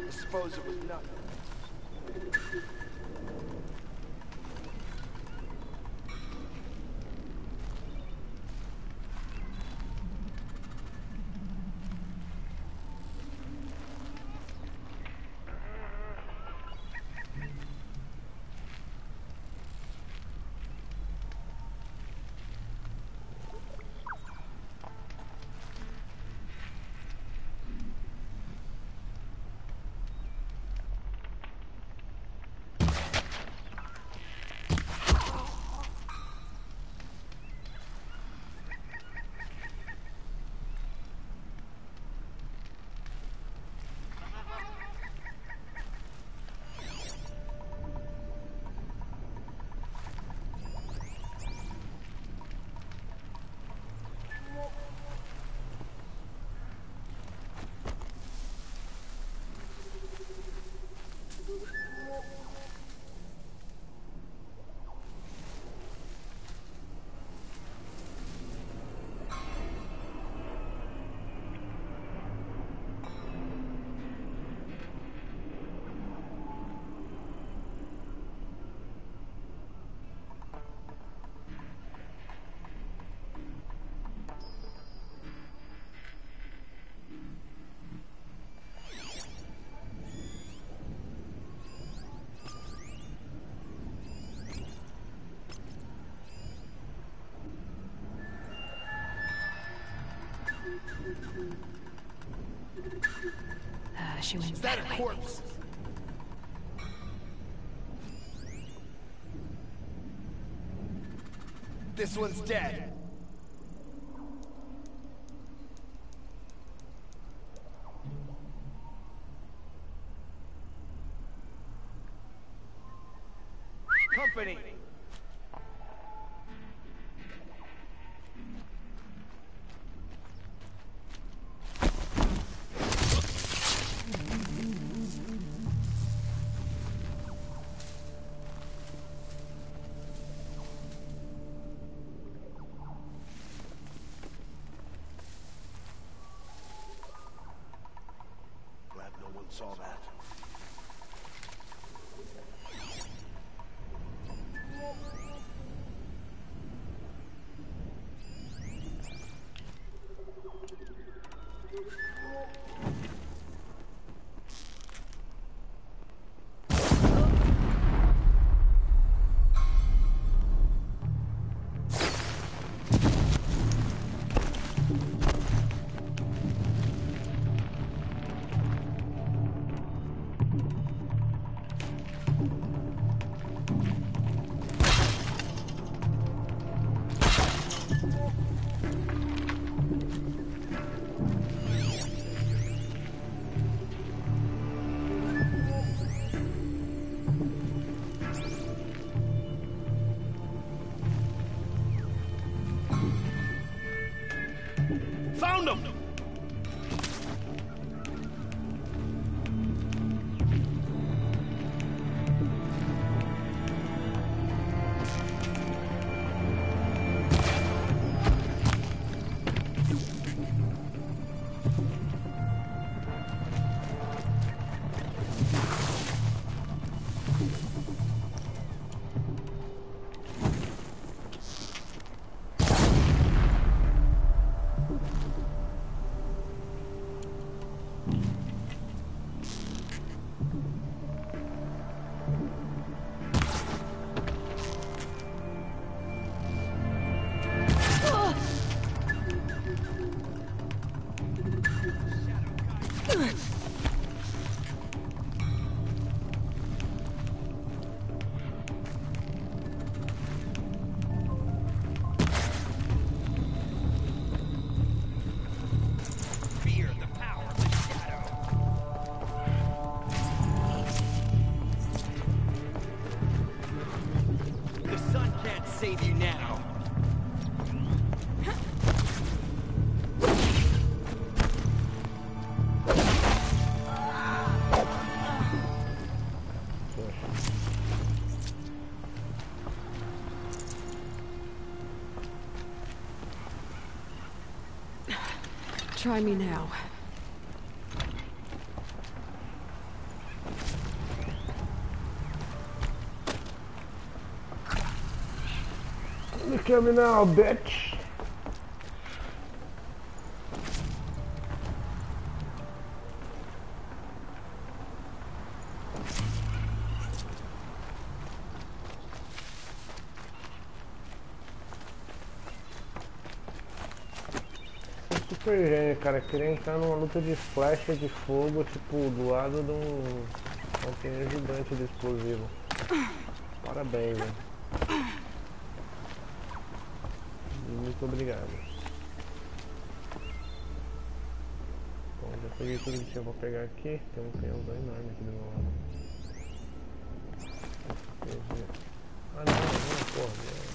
I suppose it was nothing. Uh, she went Is that, that a way. corpse? This one's dead. all that. Try me now. Look at me now, bitch. cara, queria entrar numa luta de flecha de fogo, tipo, do lado de um um gigante de explosivo. Parabéns, velho. Muito obrigado. Bom, já peguei tudo que tinha pra pegar aqui. Tem um penhasco enorme aqui do meu lado. Ah, não, não, porra.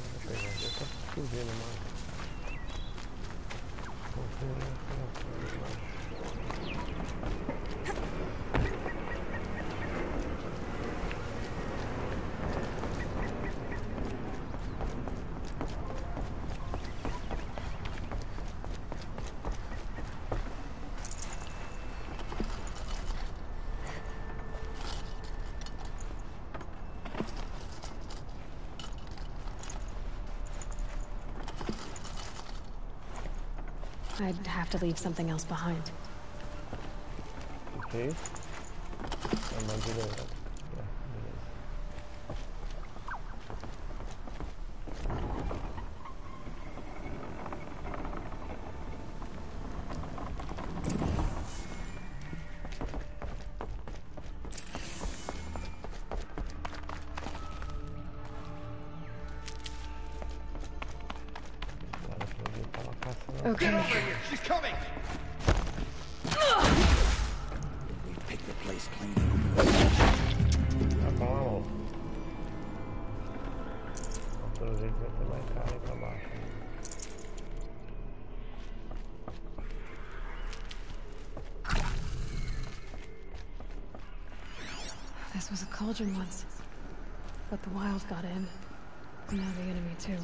Vou pegar, já tá fugindo, mano. I'd have to leave something else behind. Okay. I'm not doing that. Okay. Aldrin once. But the wild got in. And now the enemy too.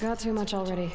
Got too much already.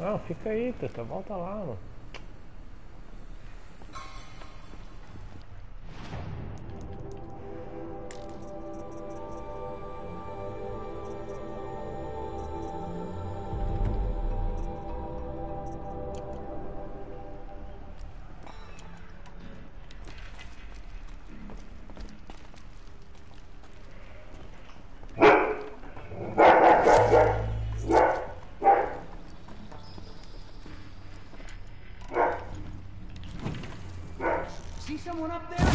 Não, fica aí, teta, volta lá, mano. someone up there?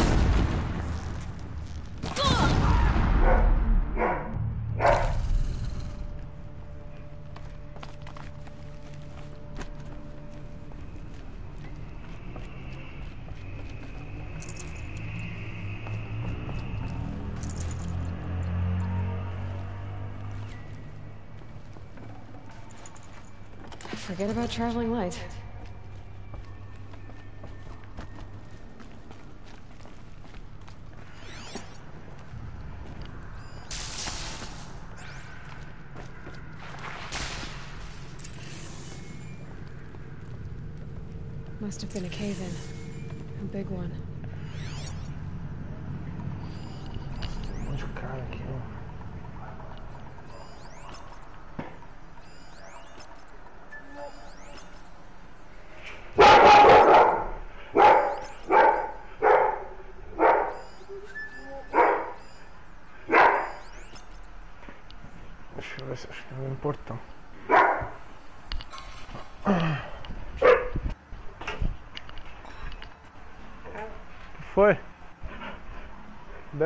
Forget about traveling light. Must have been a cave-in. A big one.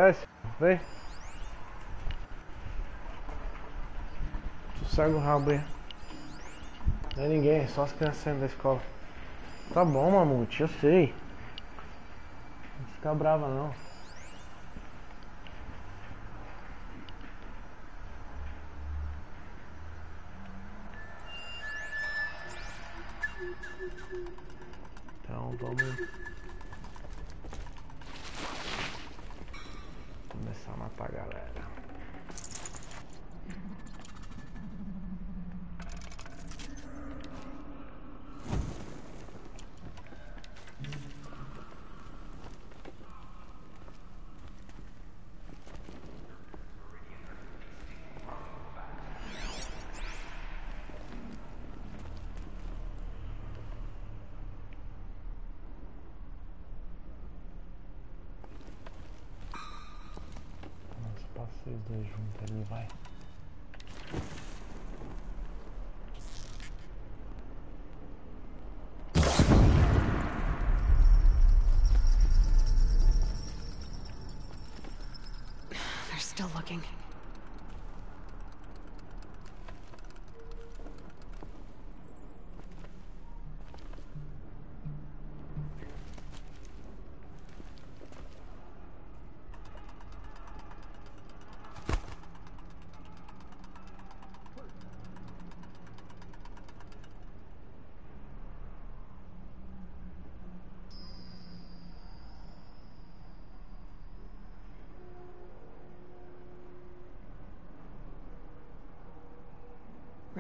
Desce, vem. Sossega o rabo aí. Não é ninguém, é só as crianças saindo da escola. Tá bom, mamute, eu sei. Não fica brava não. vậy They're still looking.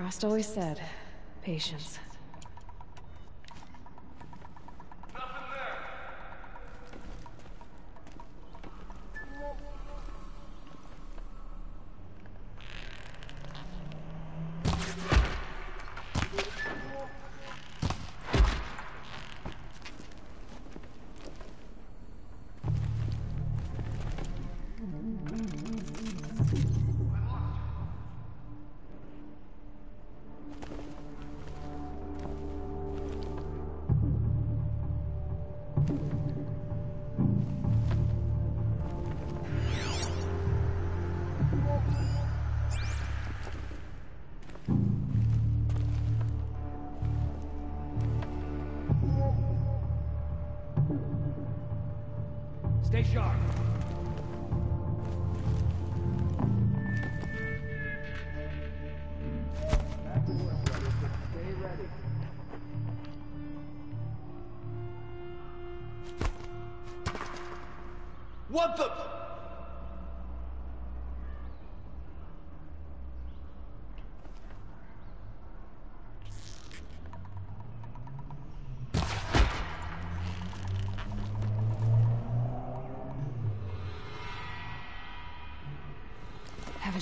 Rost always said, patience.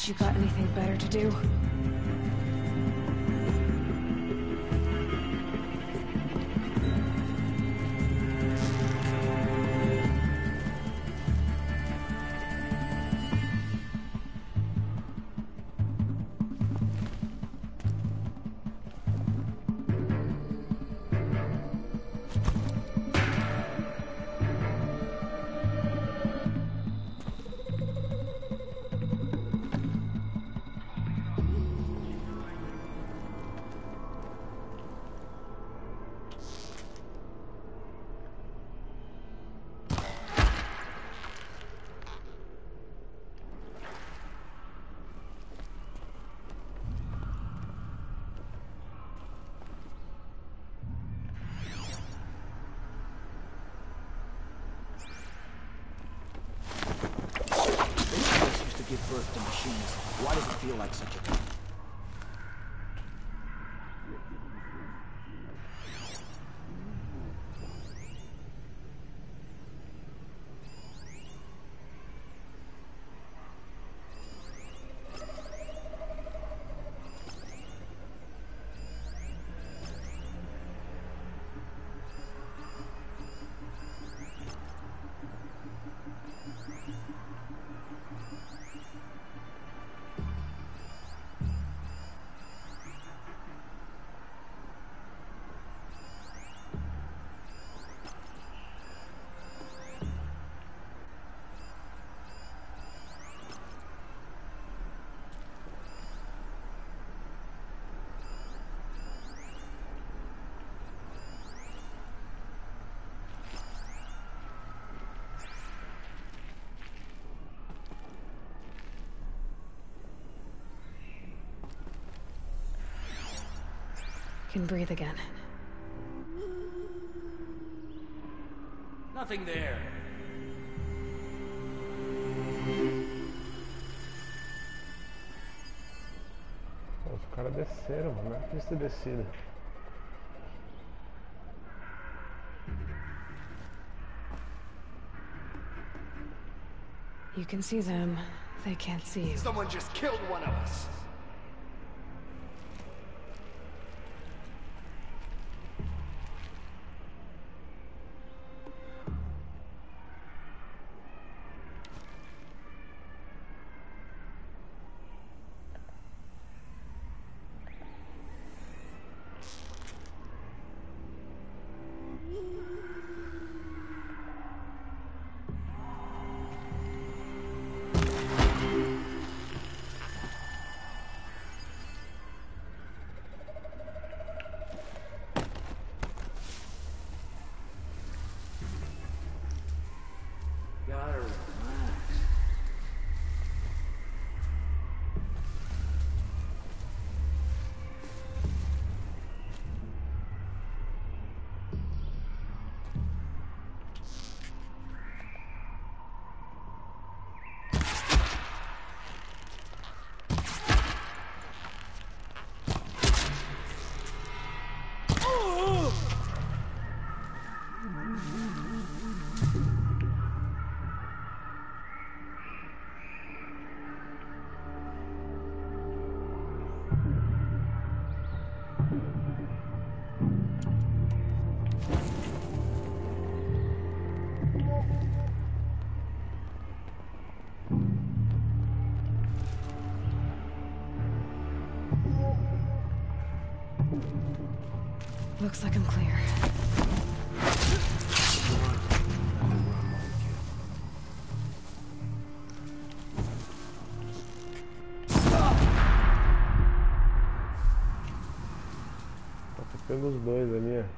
you got anything better to do? can breathe again. Nothing there. Bom, oh, os caras desceram, mano. Não precisa ter descido. You can see them. They can't see you. Someone just killed one of us. Looks like I'm clear. Tá pegando os dois ali, ó.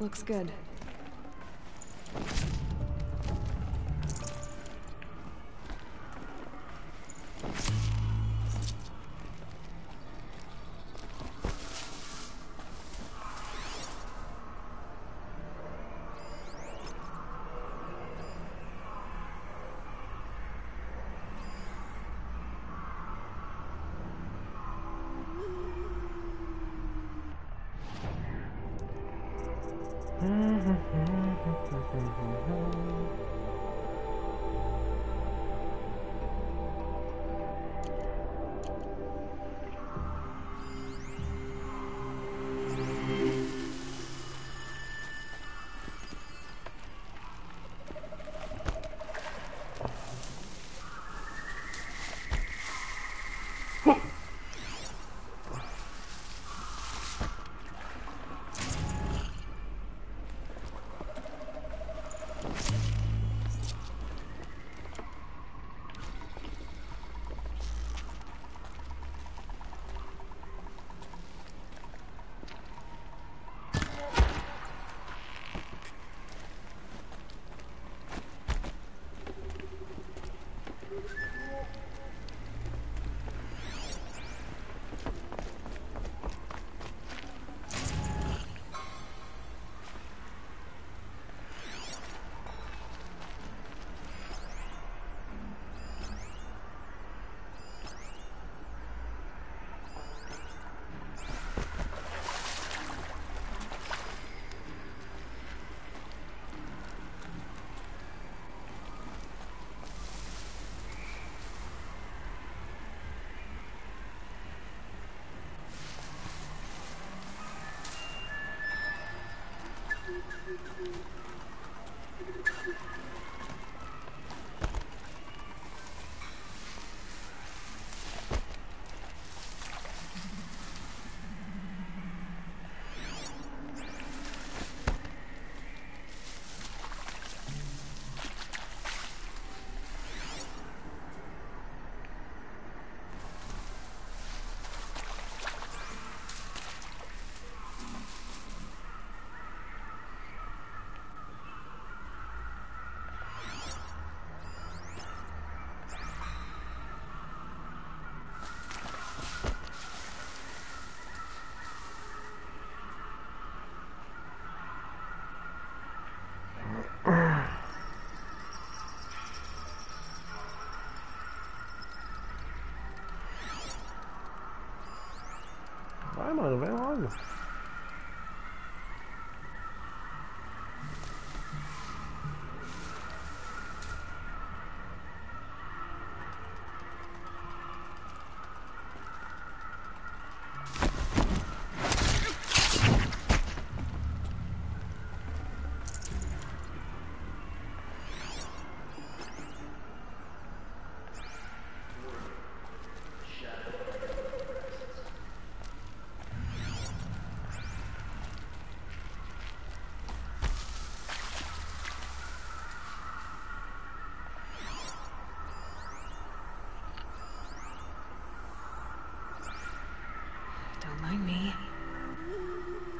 Looks good.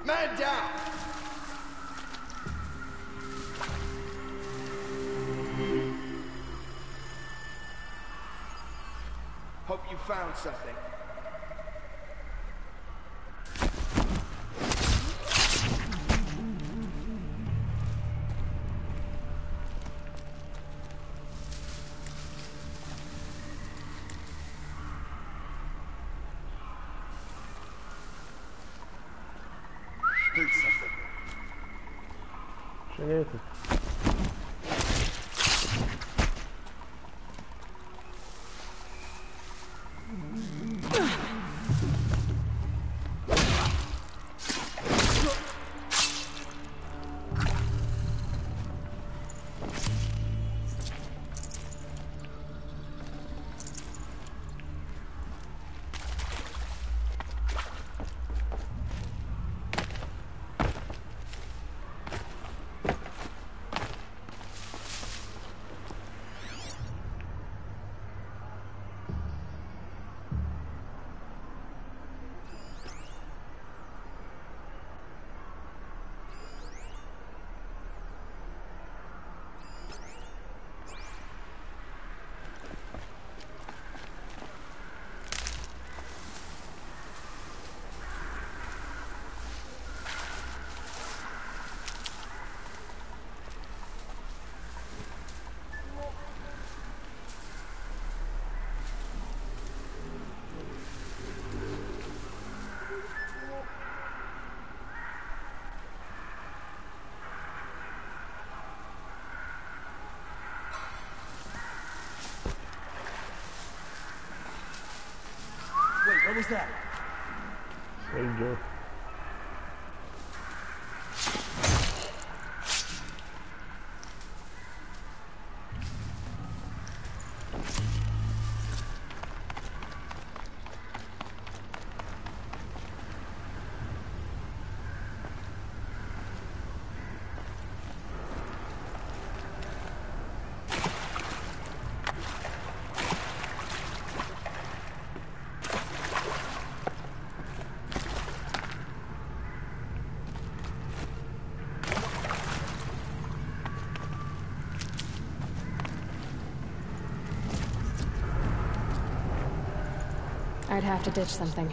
Man down! Hope you found something. was that? Ranger. I'd have to ditch something.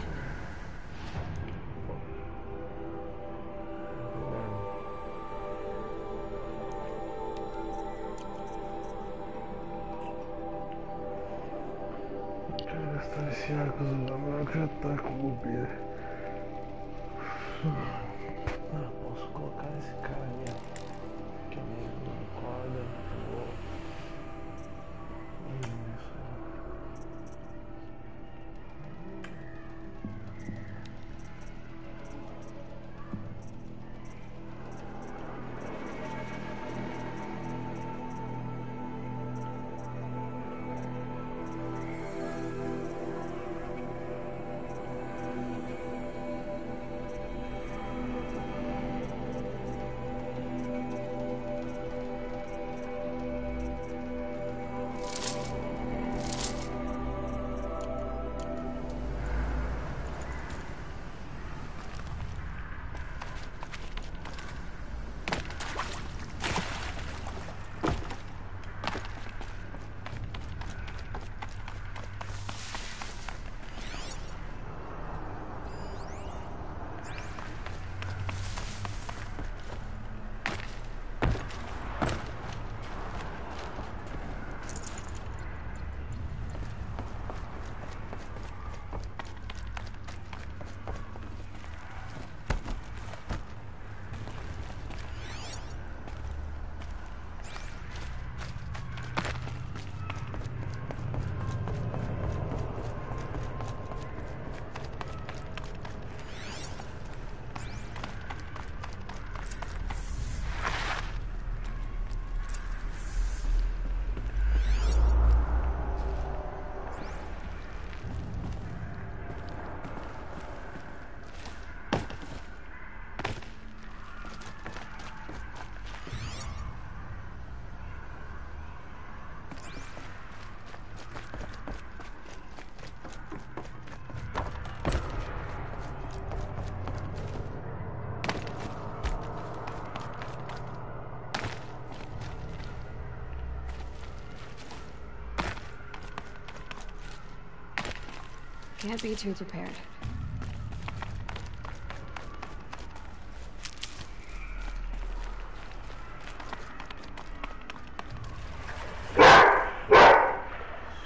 Can't be too prepared.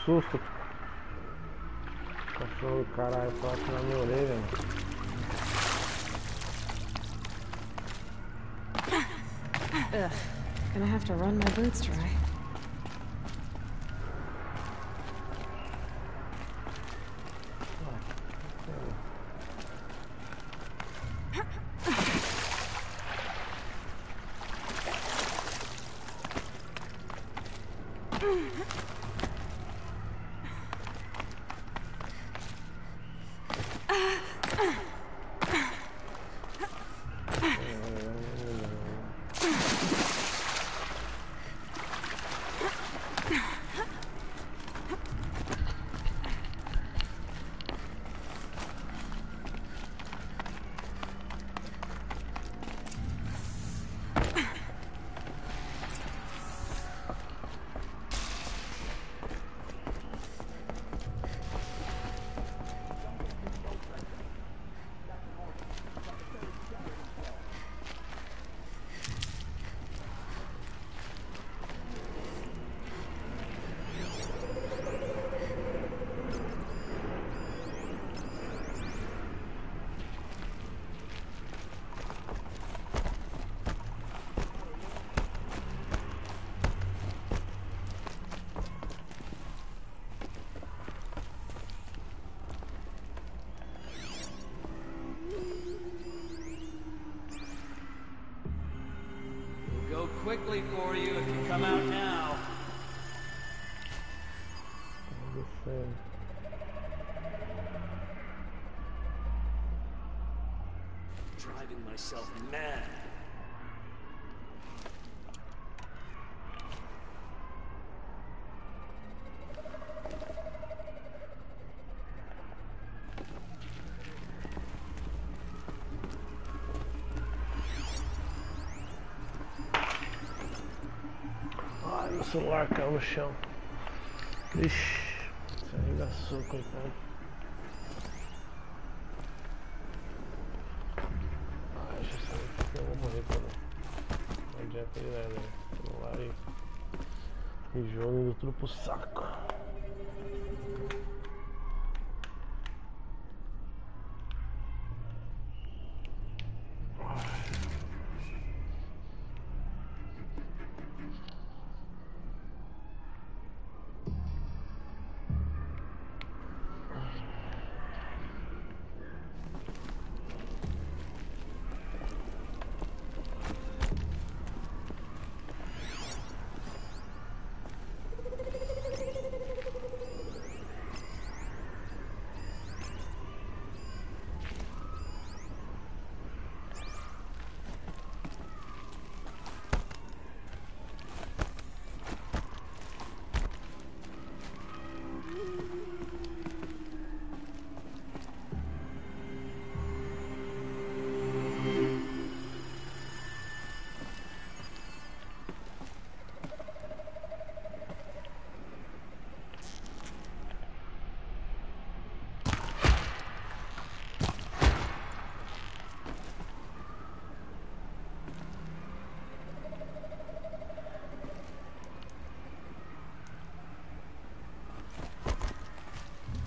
Susto! Cachorro, caralho, quase na minha orelha. Ugh. Gonna have to run my boots dry. quickly for you if you come out now. Driving myself mad. celular caiu no chão. Ixi, se arregaçou, coitado. Ai, ah, deixa eu saber eu vou morrer também. Não adianta ir lá, né? Celular e... e jogo indo tudo pro saco.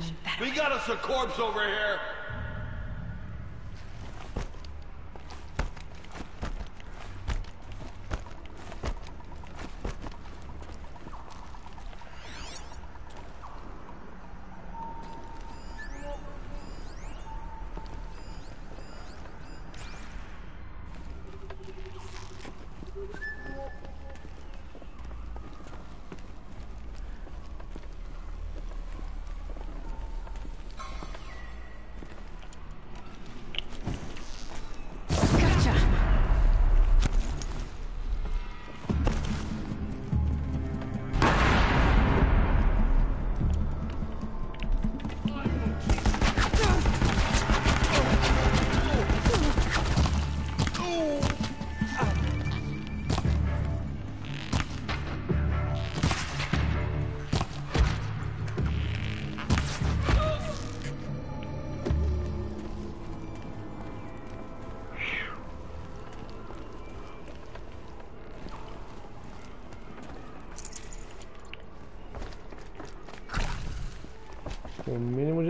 better. We got us a corpse over here.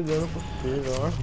dano possível, ó.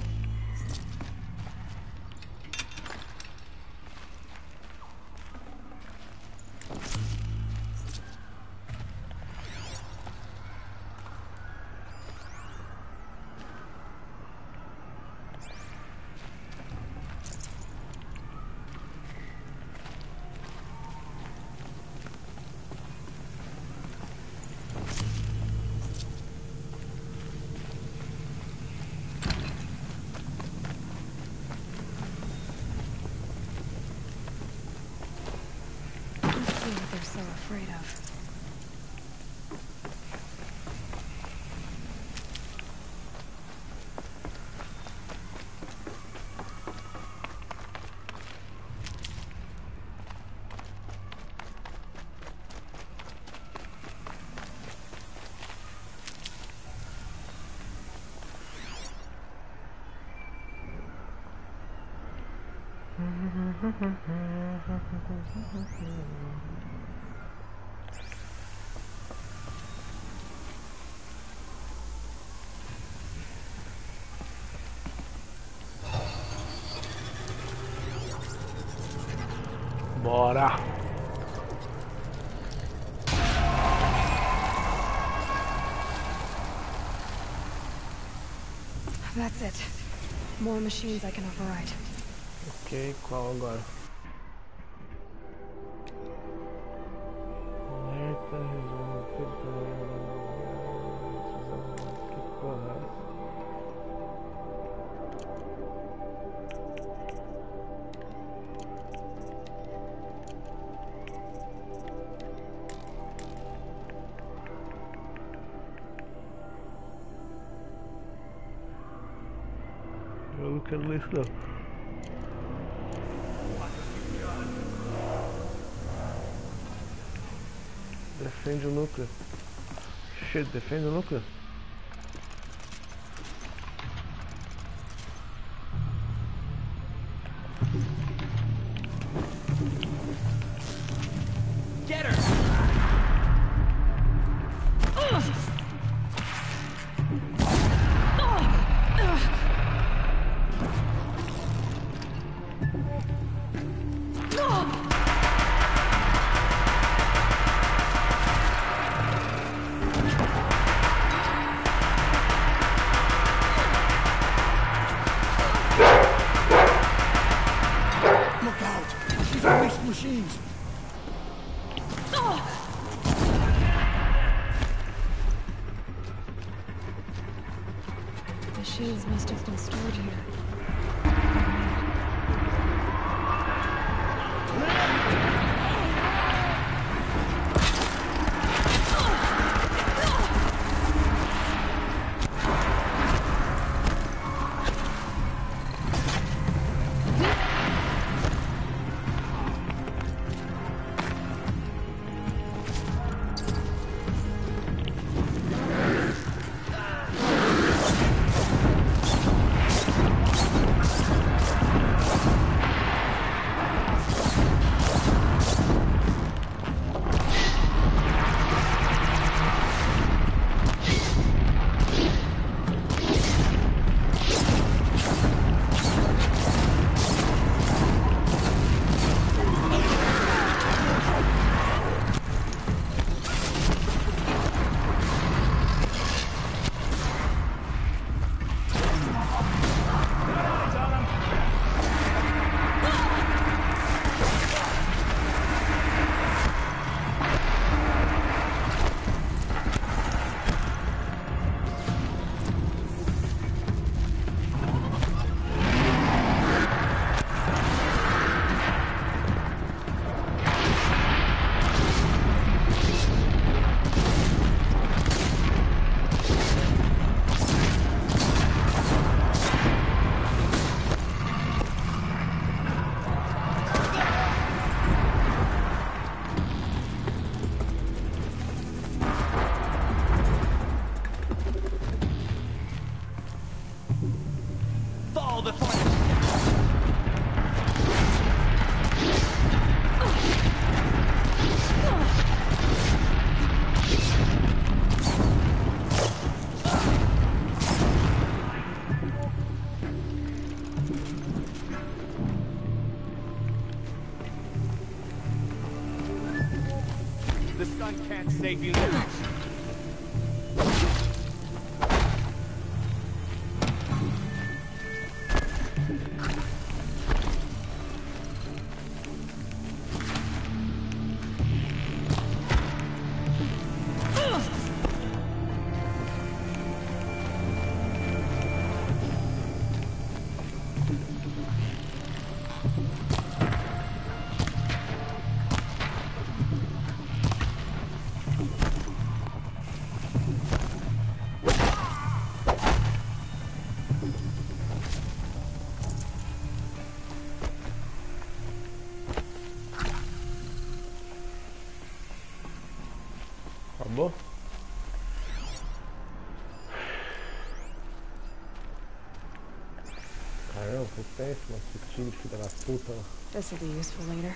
so afraid of. Mm-hmm. it. More machines I can override. Ok, qual agora? look. Cheio the fender, look. you. once to photo. This'll be useful later.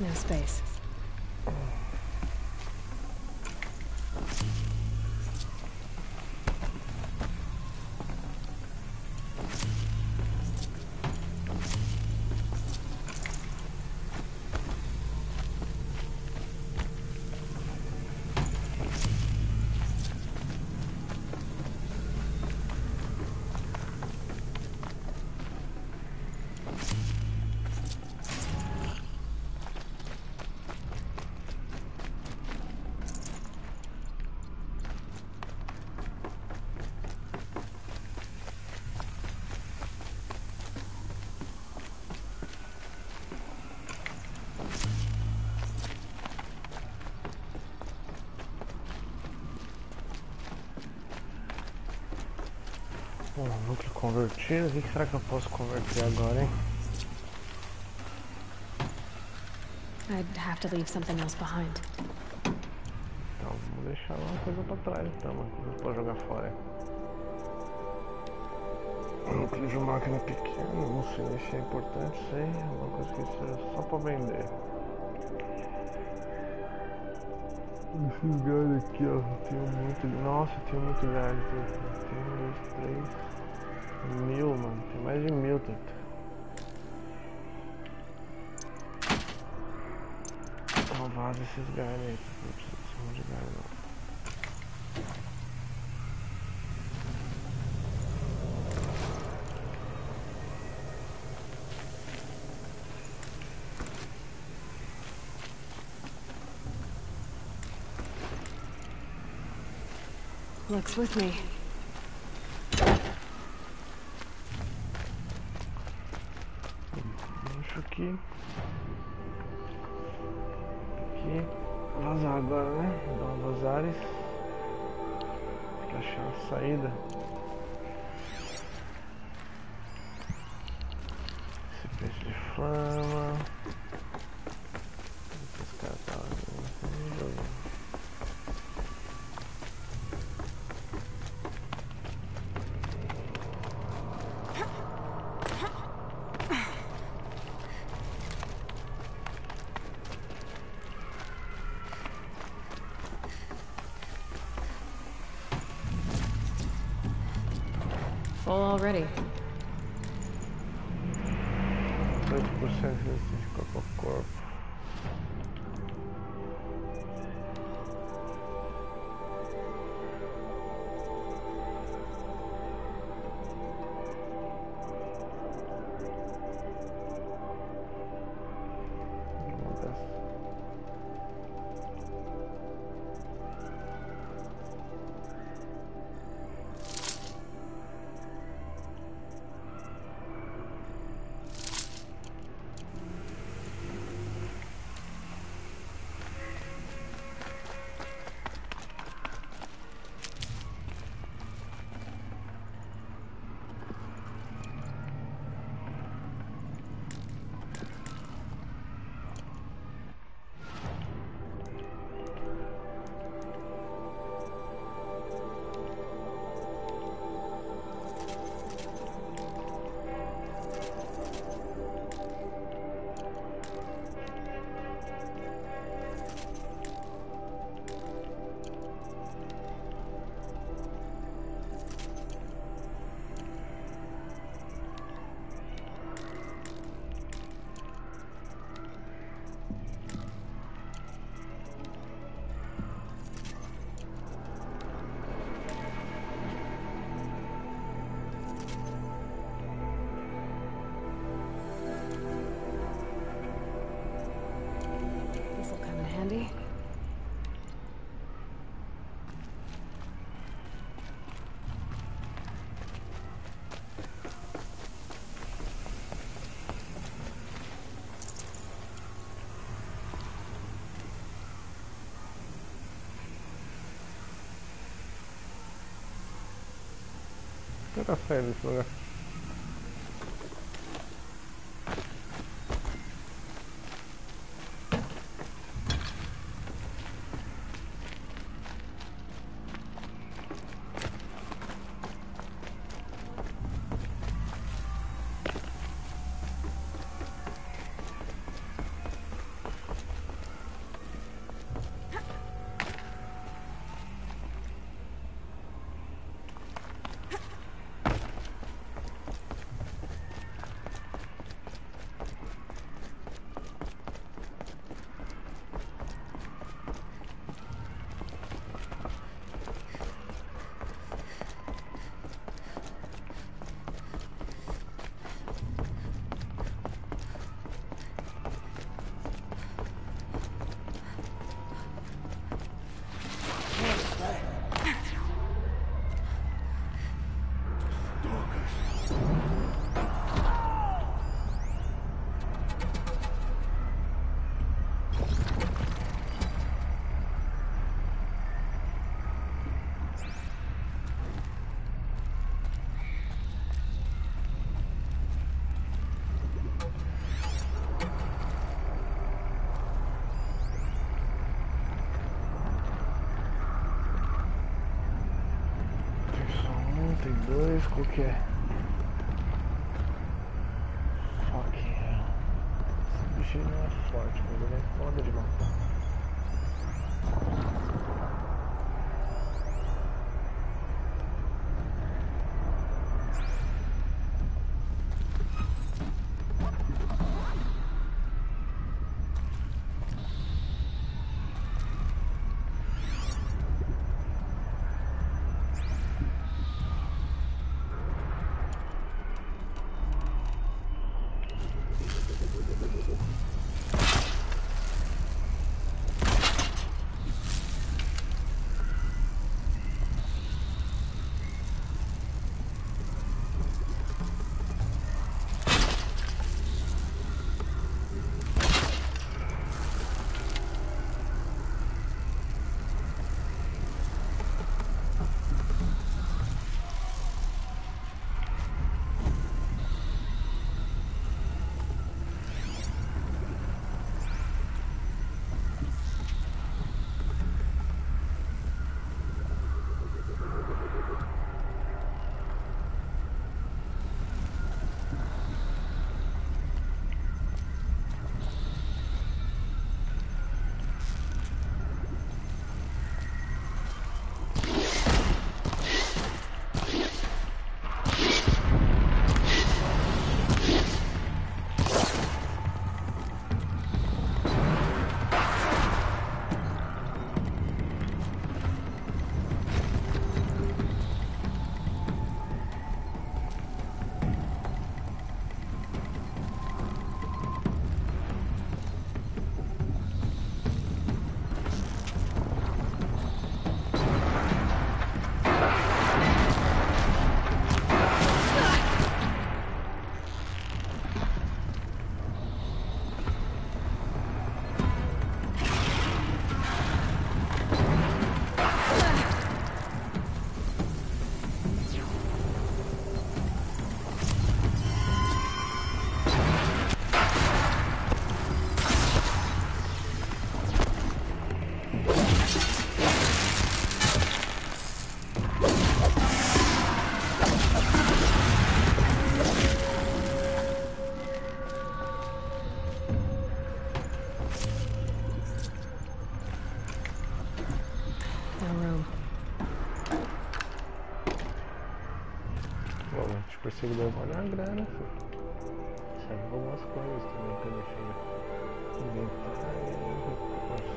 No space. Núcleo convertido. O que será que eu posso converter agora, hein? I'd have to leave something else behind. Então, vamos deixar uma coisa pra trás, então, uma coisa jogar fora. Núcleo de máquina pequena, não sei se é importante, sei. É uma coisa que seja é só pra vender. Esses galhos aqui, ó, tenho muito... Nossa, tenho muito galho. Tem um, dois, três... Mil, mano. Tem mais de mil, Tito. Então vaza esses galhos aí, Não precisa de galho, não. Looks with me. saída. Esse peixe de fama. already. Andy. Gotta play this one. Okay. consigo levar uma grana, filho. Sabe algumas coisas também que eu deixei inventar e repostar.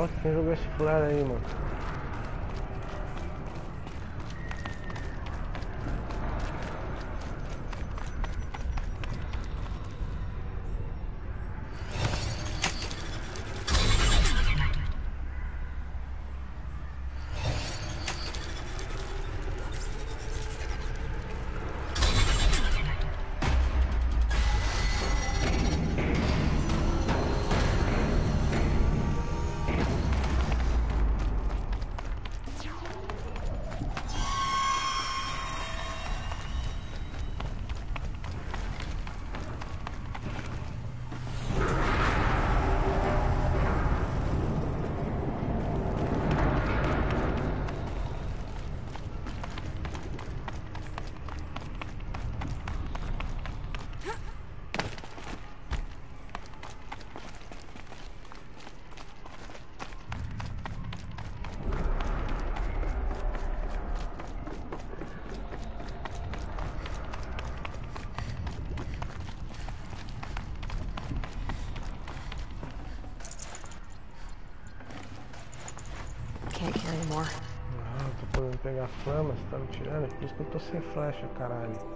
quem tem jogo vestibular aí, mano. a flama, você tá me tirando por isso que eu tô sem flecha, caralho.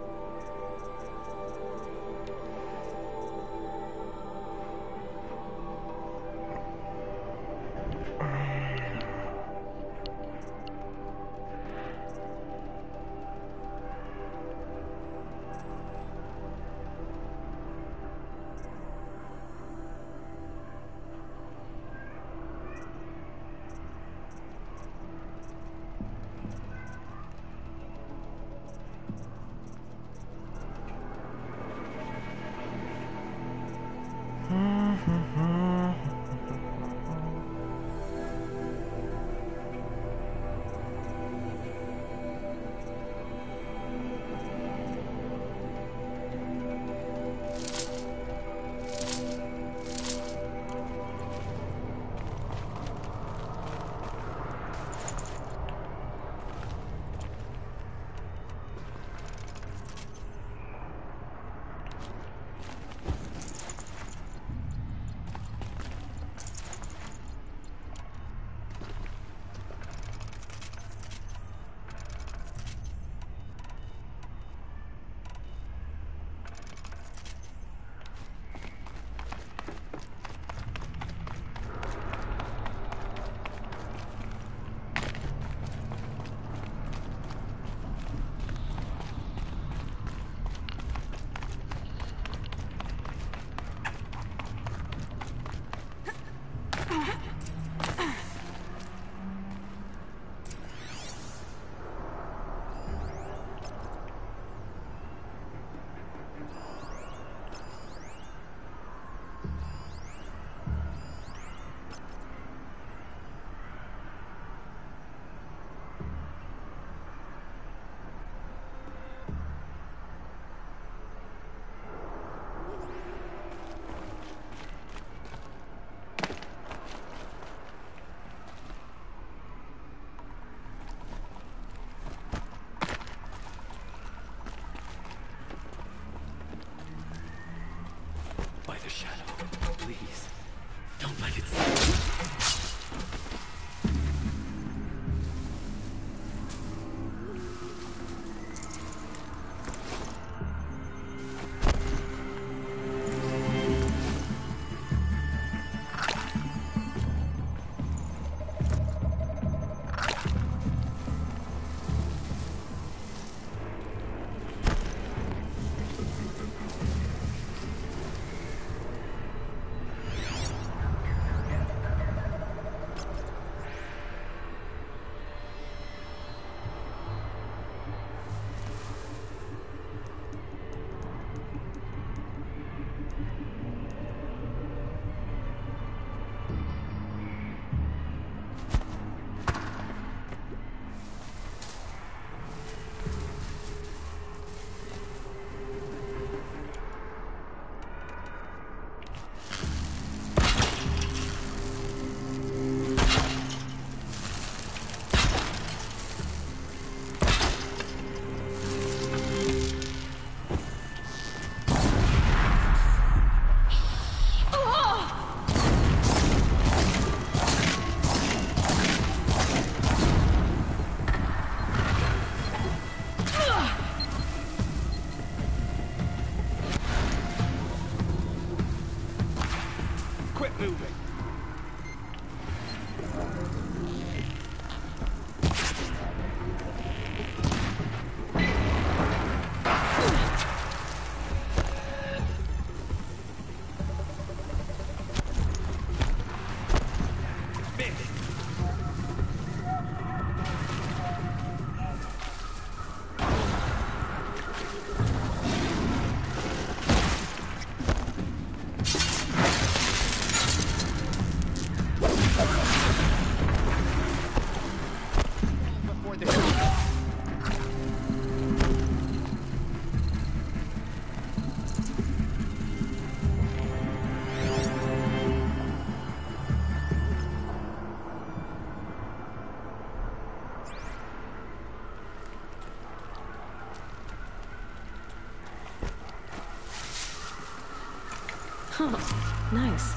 Huh. Nice.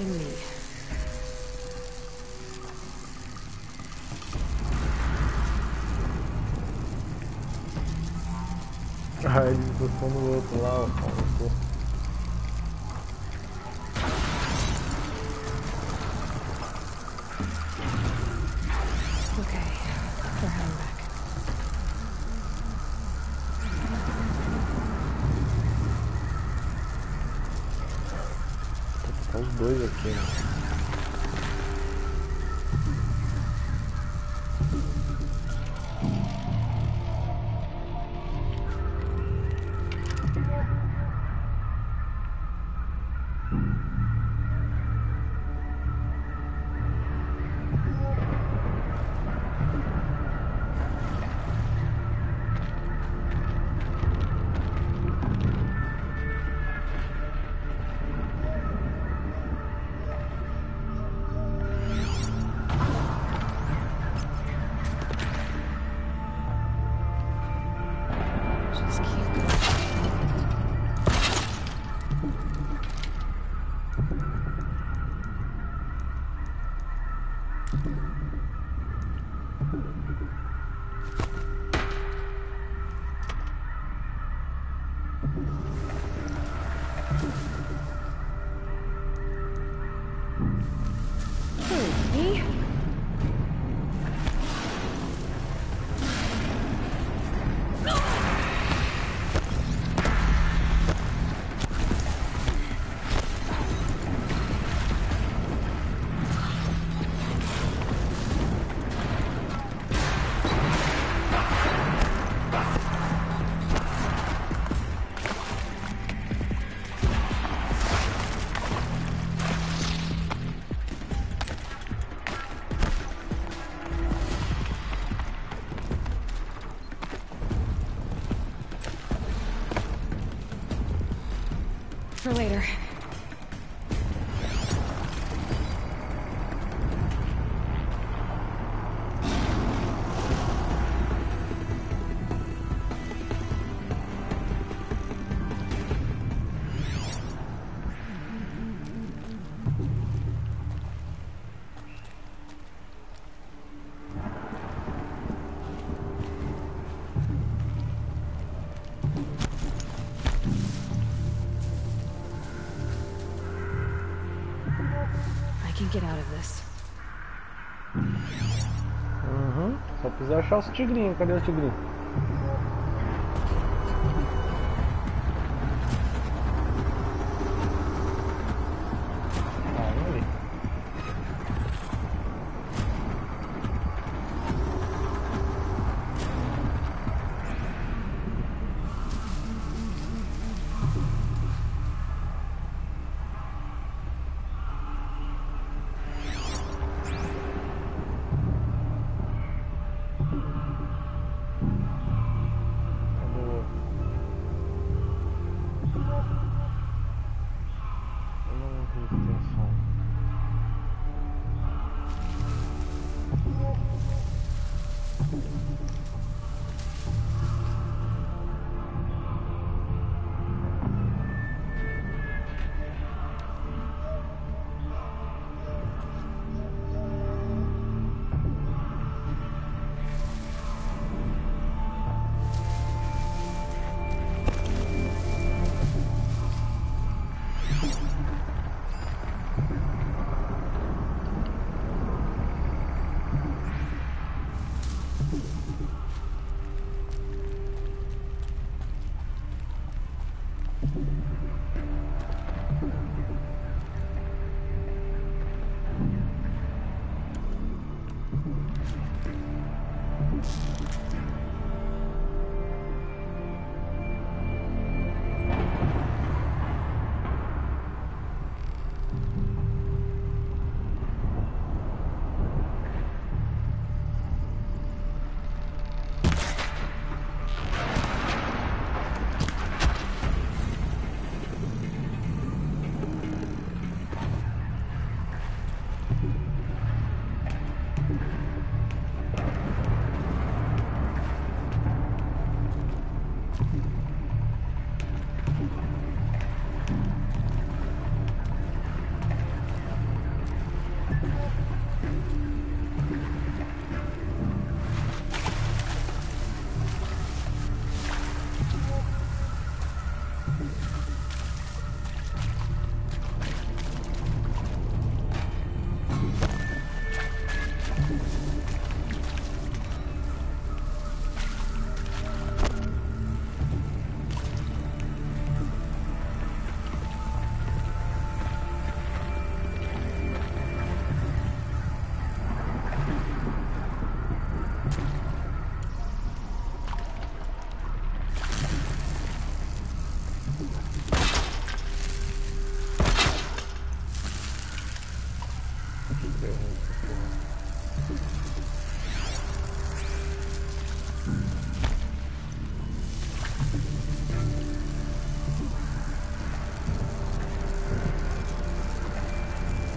i me. Ai, ele botou no outro lá, later. get out of this. Uhum. Só precisa achar os tigrinhos. Cadê os tigrinhos? Hey buddy.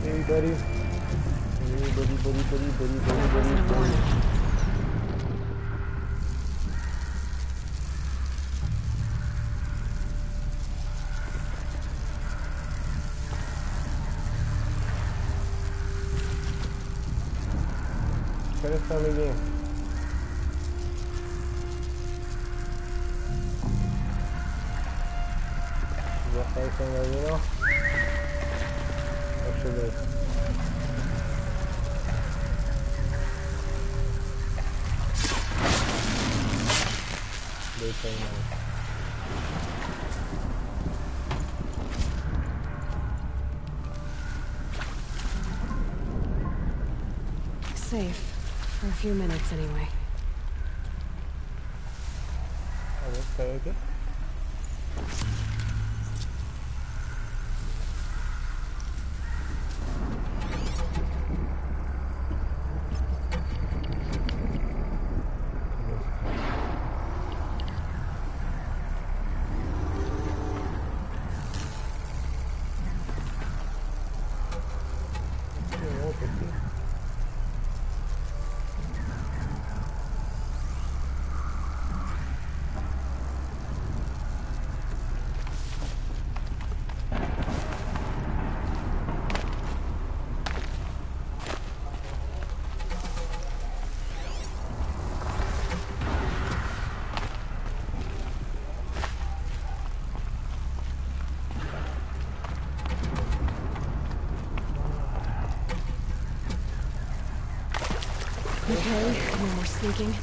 Hey buddy buddy buddy buddy buddy buddy. buddy. coming in. few minutes anyway. Okay, when we're sneaking.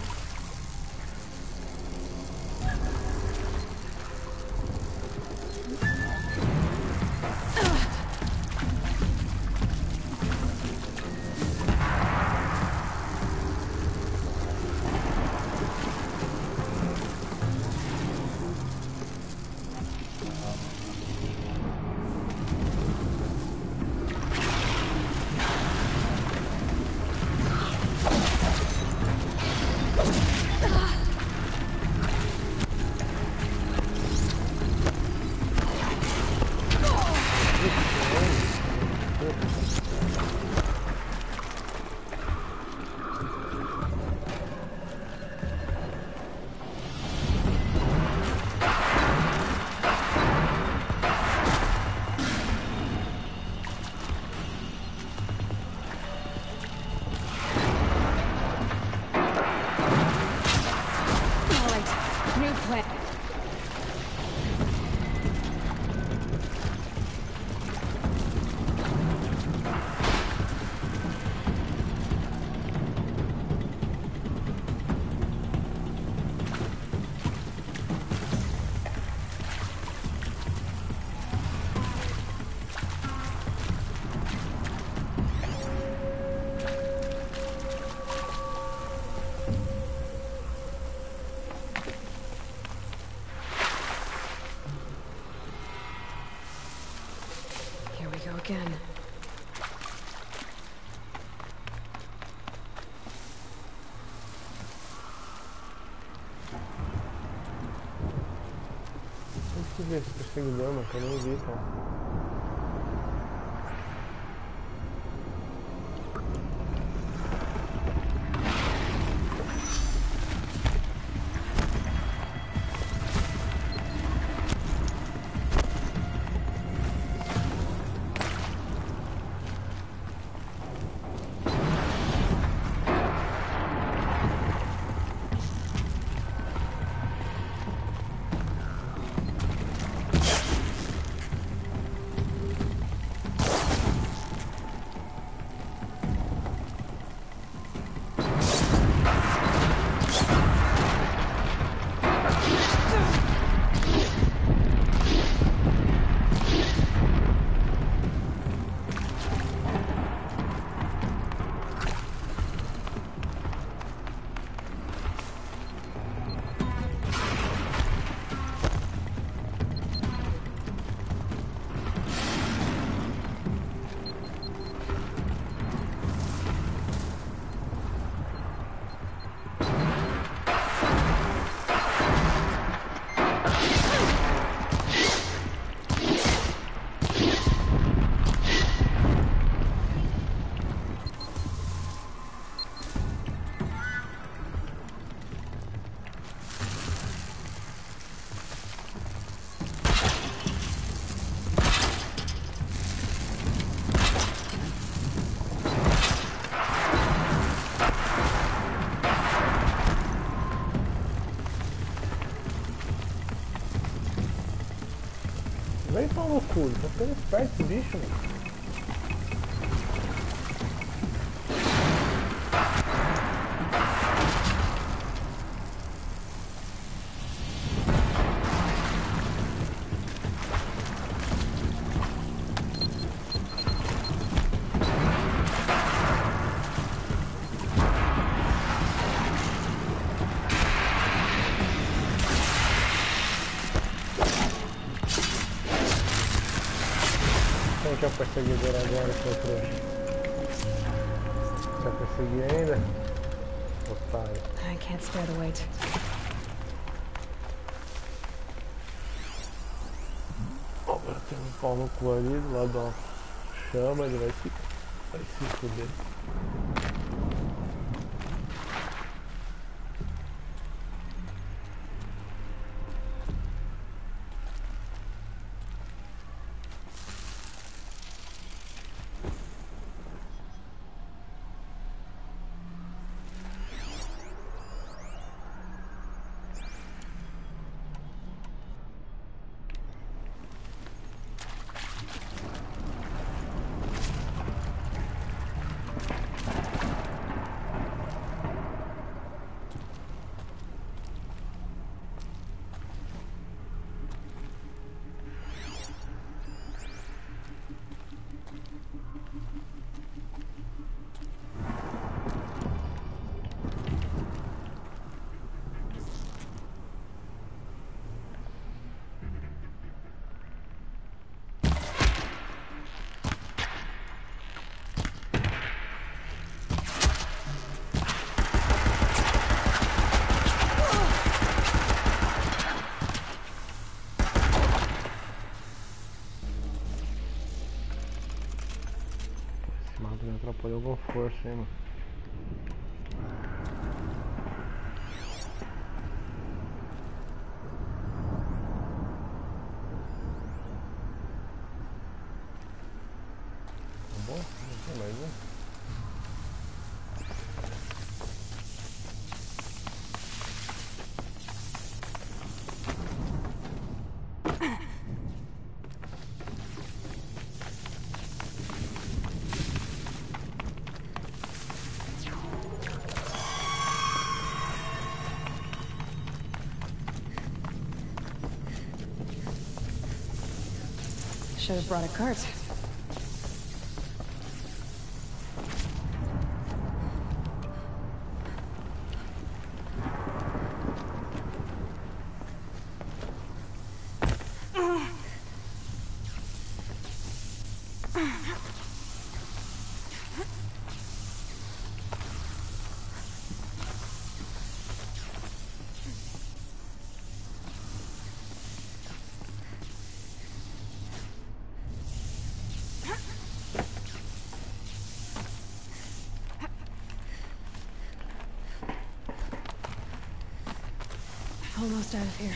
again. Deixa eu ver se eu consigo dar uma, que eu não vi. loucura? Tô ficando é esperto, bicho, mano. perseguidor agora, seu trouxa. Quer perseguir ainda? Otário. I can't spare the weight. Agora tem um pau no cu ali, do lado da chama, ele vai se, vai se fuder. Shame. Should have brought a cart. almost out of here.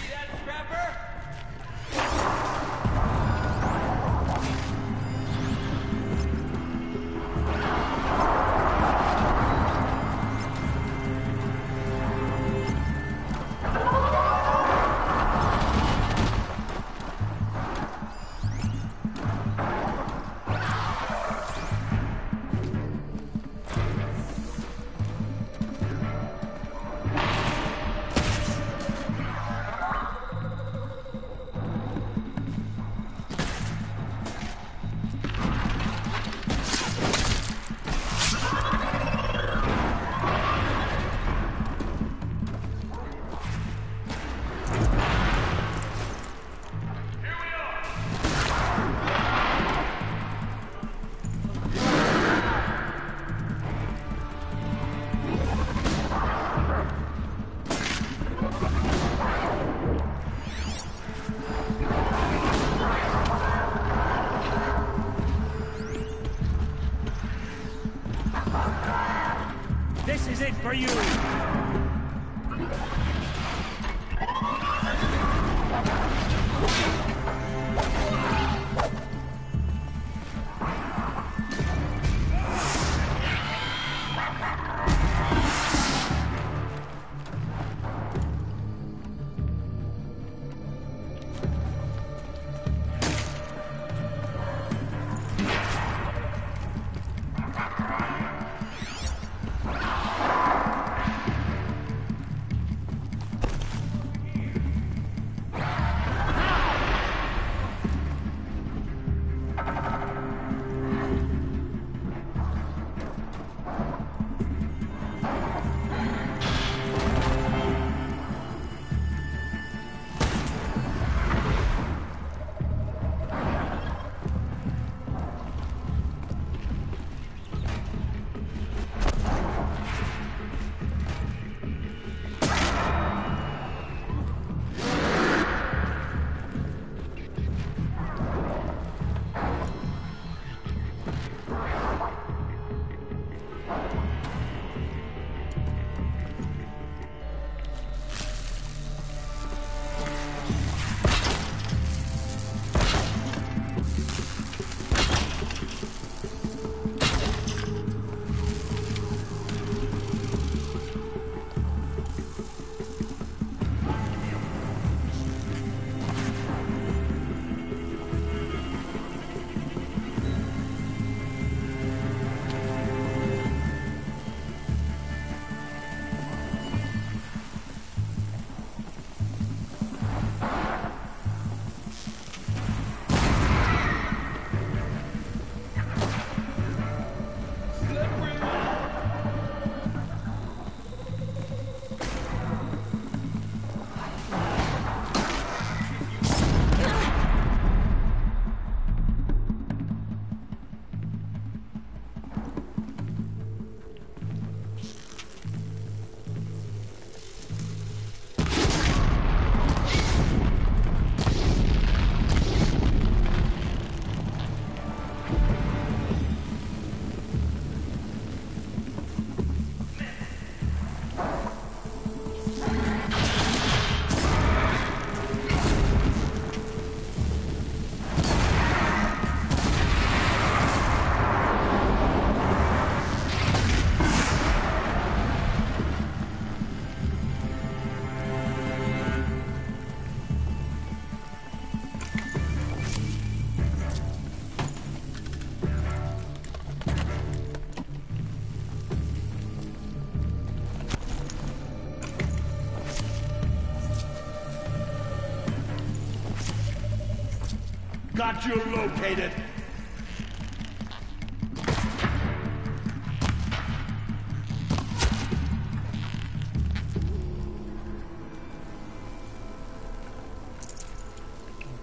Got you located. Eu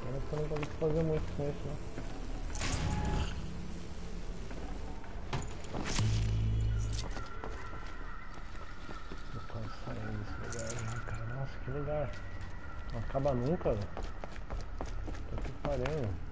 não consigo fazer muito com isso, não. acaba nunca, velho. Tá que parando!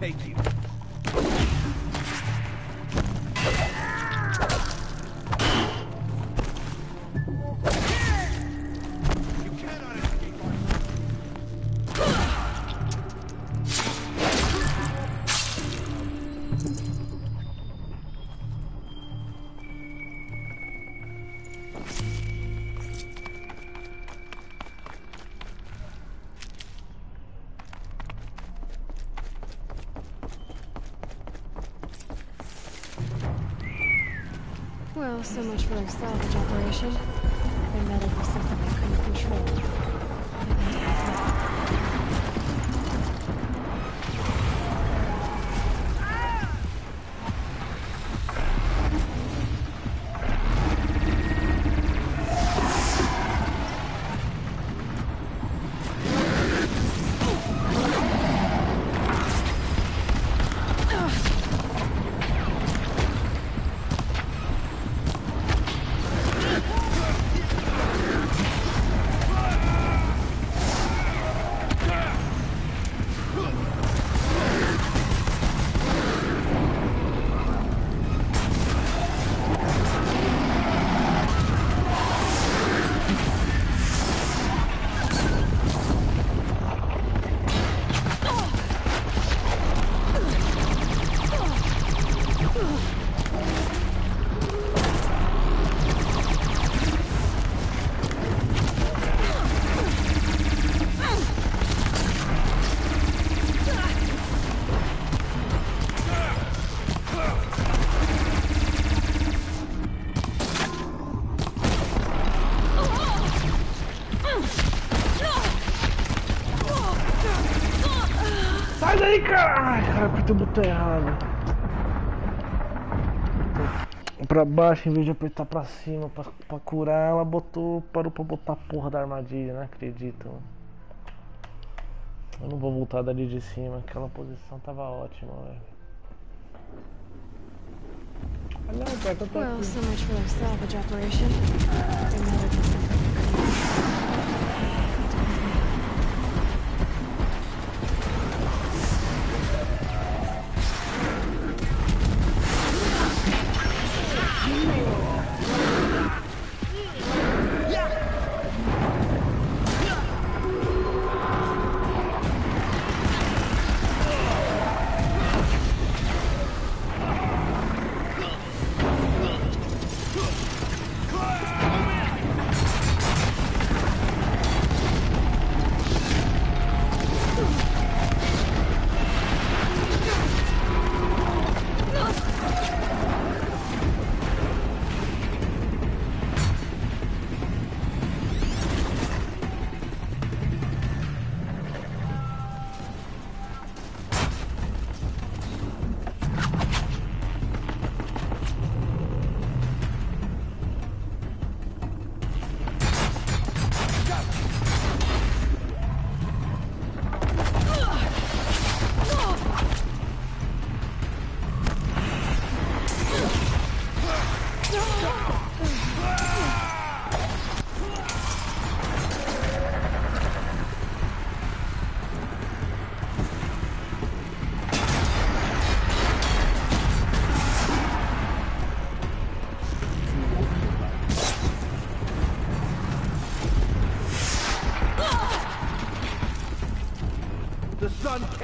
take you. so much for a salvage operation. muito errado. Pra baixo, em vez de apertar pra cima pra, pra curar, ela botou. Parou pra botar a porra da armadilha, não né? acredito. Eu não vou voltar dali de cima, aquela posição tava ótima, velho. Well, so much for their salvage operation.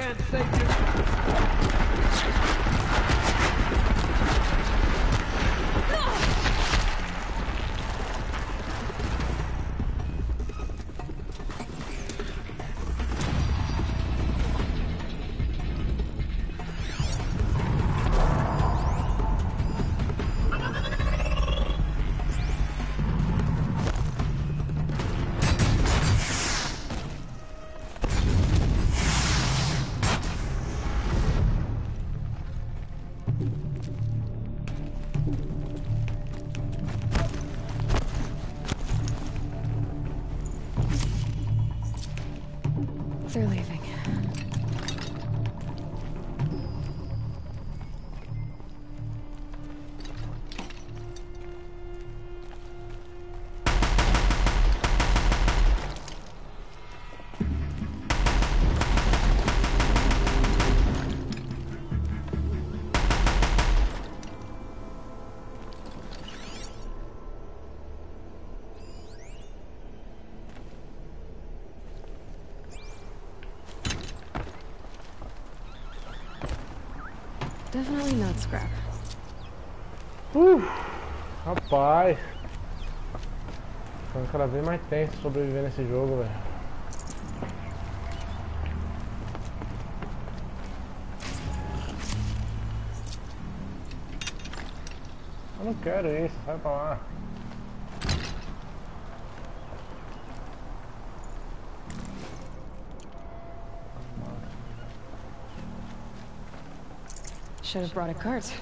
can't say They're leaving. Definitely not scrap. Uh, rapaz. Ficando cada vez mais tenso sobreviver nesse jogo, velho. Eu não quero isso, sai pra lá. Should have brought a cart.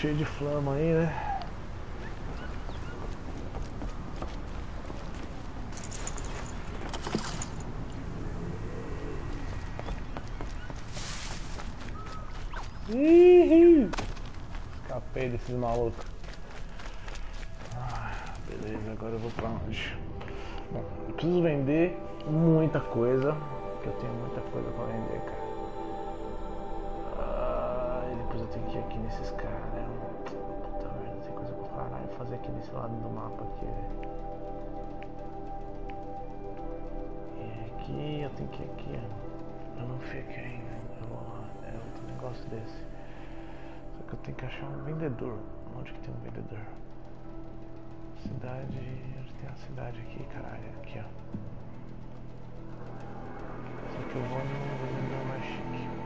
cheio de flama aí, né? Uhum. Escapei desses malucos. Ah, beleza, agora eu vou pra onde? Bom, eu preciso vender muita coisa, porque eu tenho muita coisa pra vender eu tenho que ir aqui nesses caras. Né? Puta merda, tem coisa pra caralho fazer aqui nesse lado do mapa aqui, velho. Né? É, aqui eu tenho que ir aqui, Eu não fico ainda, eu é outro negócio desse. Só que eu tenho que achar um vendedor. Onde que tem um vendedor? Cidade. Onde tem a cidade aqui, caralho? Aqui, ó. Só que eu vou num vendedor mais chique.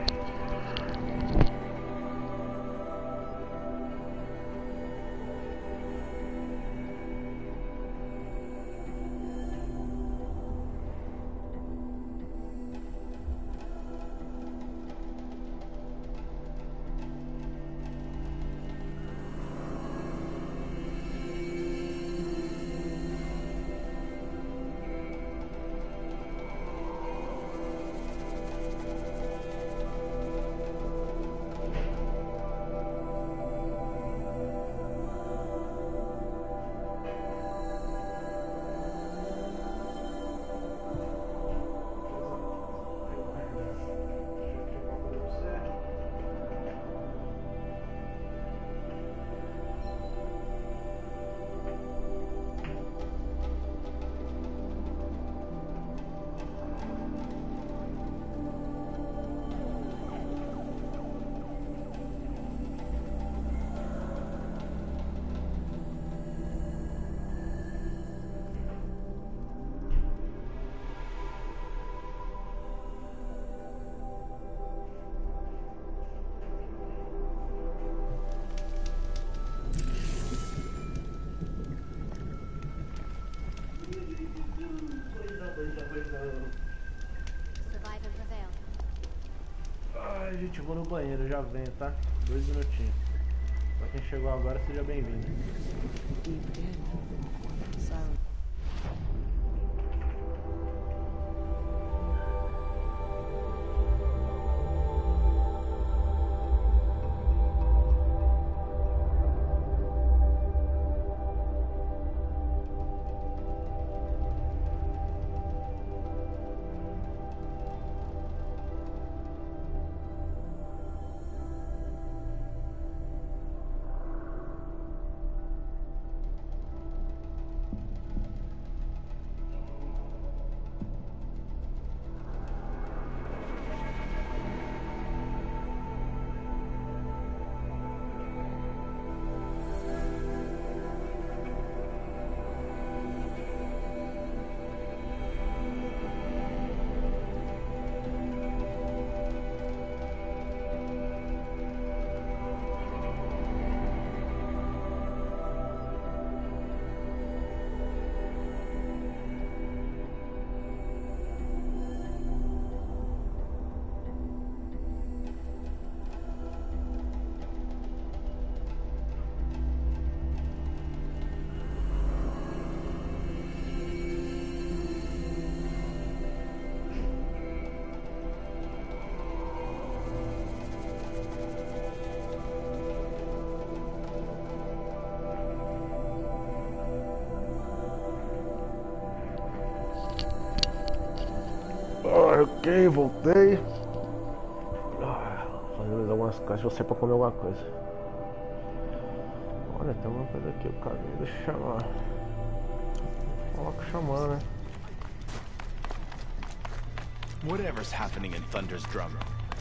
vou no banheiro, já venho, tá? Dois minutinhos. Pra quem chegou agora, seja bem-vindo. voltei. Ah, algumas coisas, você pra comer alguma coisa. Olha, tem alguma coisa aqui, o caminho, deixa eu chamar. Coloca né? Whatever's happening in Thunder's drum,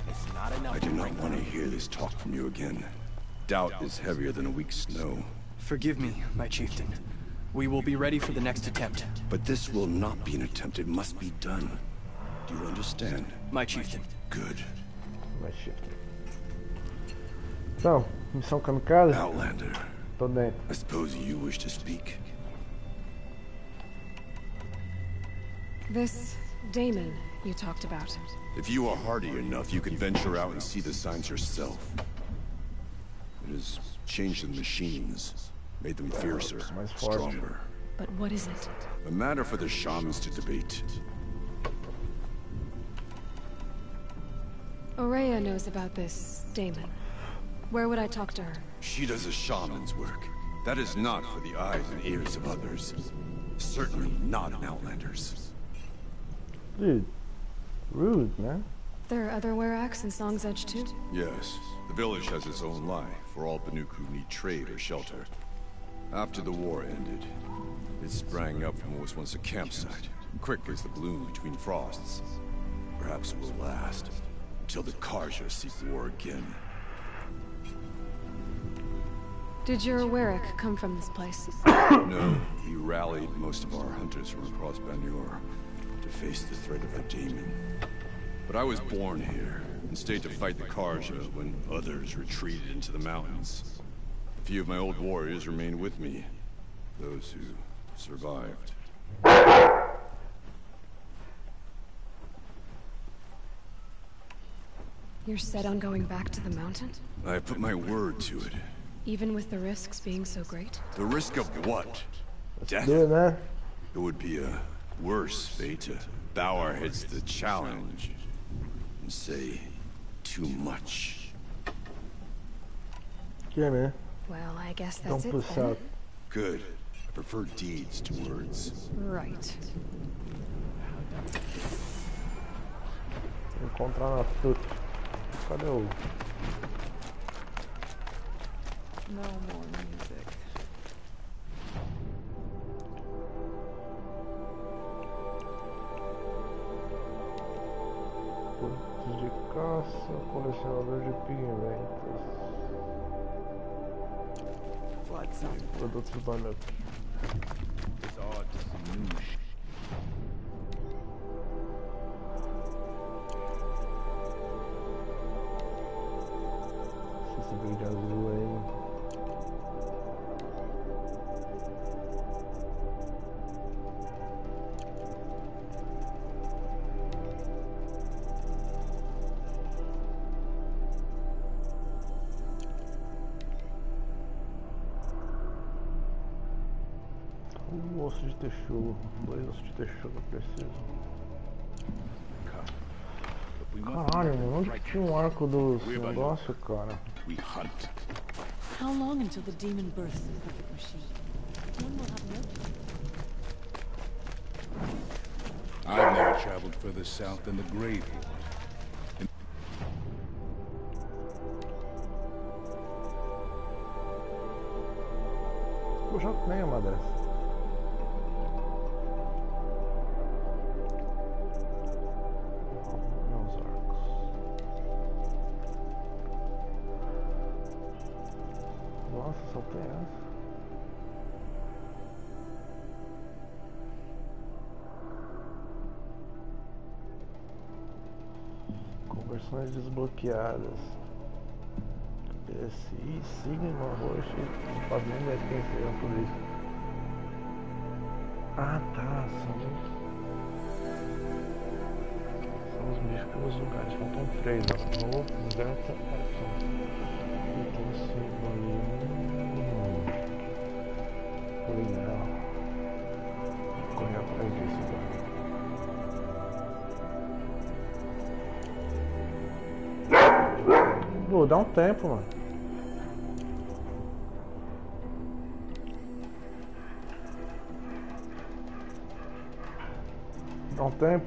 it's not enough I do not want to hear this talk from you again. Doubt is heavier than a week's snow. Forgive me, my chieftain. We will be ready for the next attempt. But this will not be an attempt. It must be done. Do you understand? My chieftain. Good. My chieftain. Então, missão kamikaze. Outlander. Tô dentro. I suppose you wish to speak. This Damon you talked about. If you are hardy enough, you can venture out and see the signs yourself. It has changed the machines, made them fiercer, stronger. But what is it? The matter for the shamans to debate. Aurea knows about this, Damon. Where would I talk to her? She does a shaman's work. That is not for the eyes and ears of others. Certainly not an Outlander's. Dude. Rude, man. There are other Weraks in Song's Edge too? Yes. The village has its own life, for all Banuku need trade or shelter. After the war ended, it sprang up from what was once a campsite, quick as the bloom between frosts. Perhaps it will last until the Karja seek war again. Did your Warwick come from this place? no, he rallied most of our hunters from across Banyor to face the threat of the demon. But I was born here and stayed to fight the Karja when others retreated into the mountains. A few of my old warriors remain with me, those who survived. You're set on going back to the mountain? I put my word to it. Even with the risks being so great? The risk of what? Death? Do it, man. It would be a worse fate to our heads to the challenge and say too much. Yeah, man. Well, I guess that's Don't push it. Out. Good. I prefer deeds to words. Right. Encontrar fruta. Cadê o... Não, more music. Pontos de caça, colecionador de pigmentos. Produtos da Lucky. vira azul aí. Um osso de texugo, dois ossos de texugo preciso. Caralho, mano, onde tinha um arco do negócio, cara? we hunt. How long until the demon births the perfect machine? One will have no I've never traveled further south than the Grave Kuşatmaya mı adres? desbloqueadas. PSI, Sigma, Roche, fazendo quem será por isso? Ah tá, são. São os mesmos lugares, faltam três, ó. Novo, Delta, Então, Sigma, Lima. pô, dá um tempo, mano. Dá um tempo.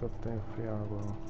que eu tenho que agora.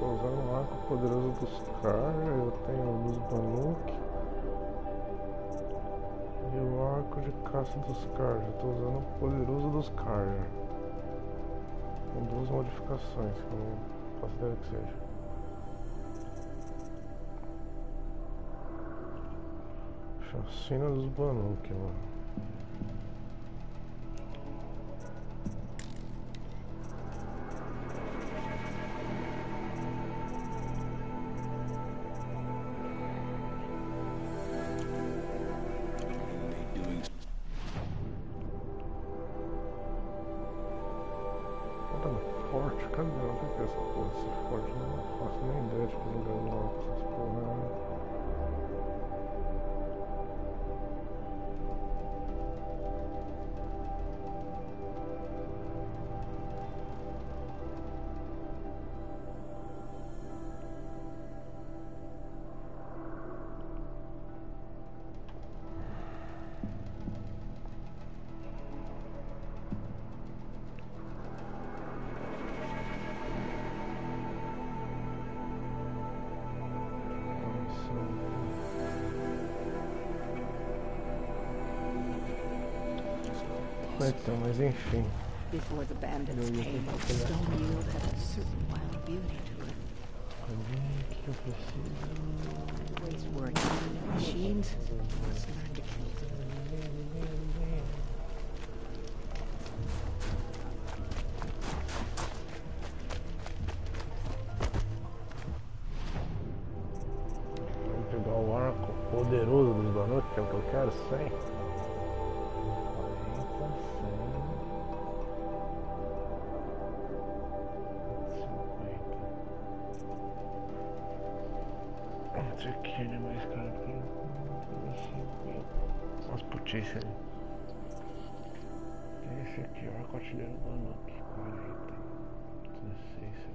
Estou usando o arco poderoso dos caras, eu tenho o dos do E o arco de caça dos Carja, estou usando o poderoso dos Carja. Com duas modificações, que eu não faço ideia que seja. Chacina dos Banuk, mano. então, mas enfim. Before the bandits came, had a certain wild beauty to it. Que eu preciso. machines, Poderoso dos Banut, que é o que eu quero, sim. umas As putências. Esse aqui, ó, continua, mano. 40, 16,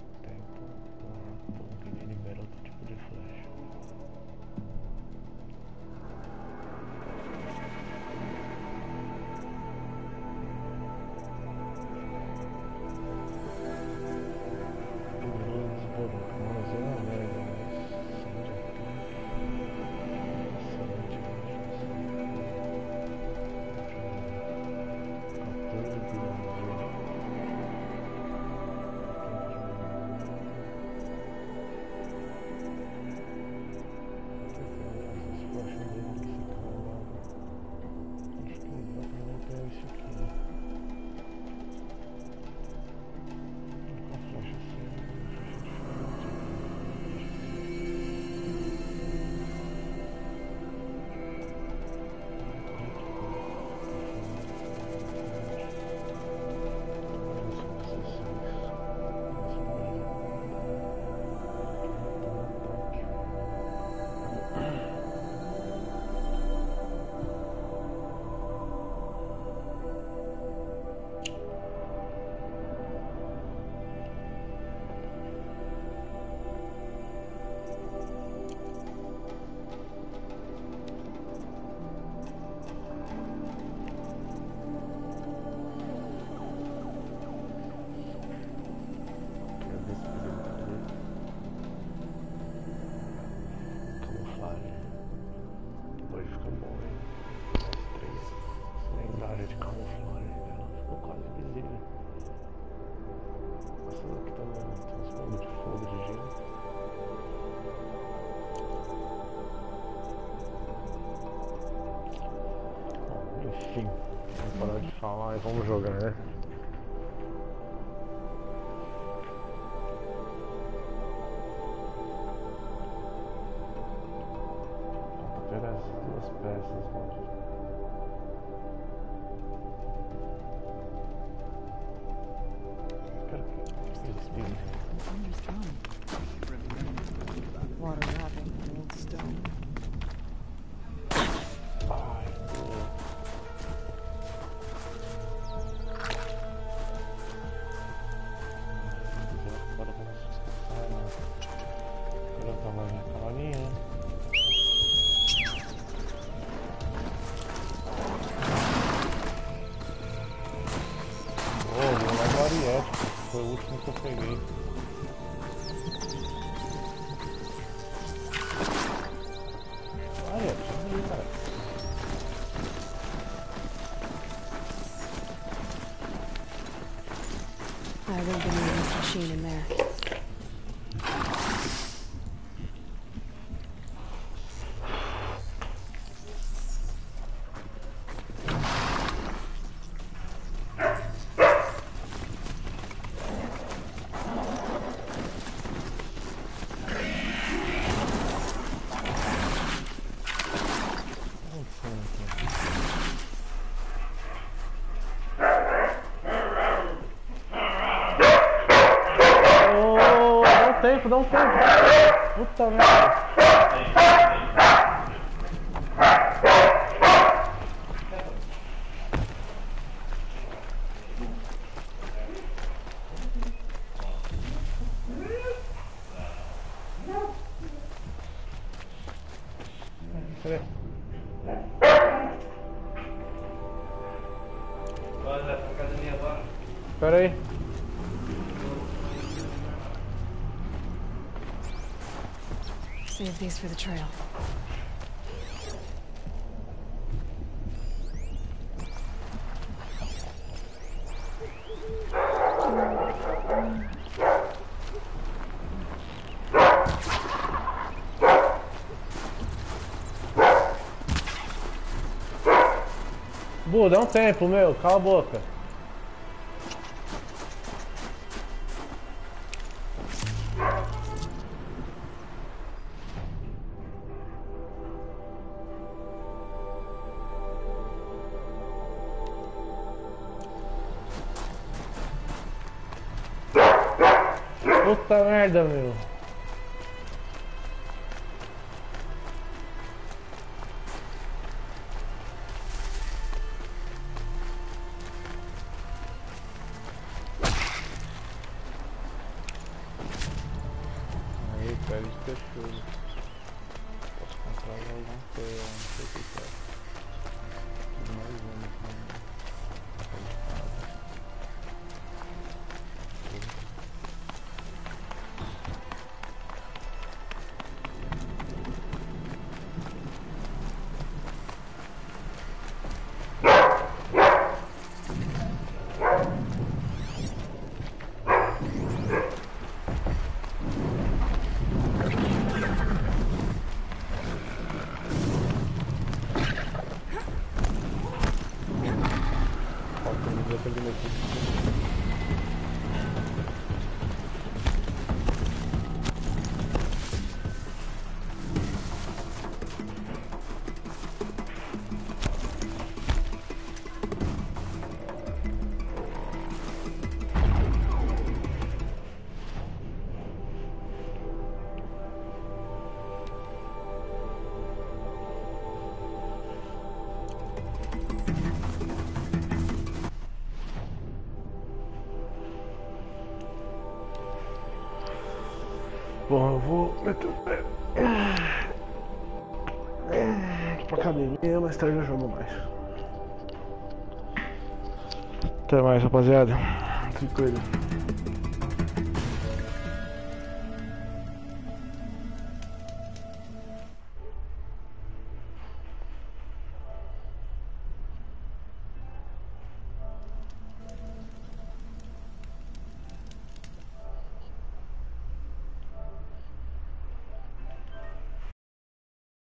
enfim, vamos parar de falar e vamos jogar, né? tempo, dá um tempo. Puta merda. is for the trail. Buda, dá um tempo, meu. Cala a boca. porra, eu vou meter o pé. Pra academia, mais tarde eu jogo mais. Até mais, rapaziada. Se cuida.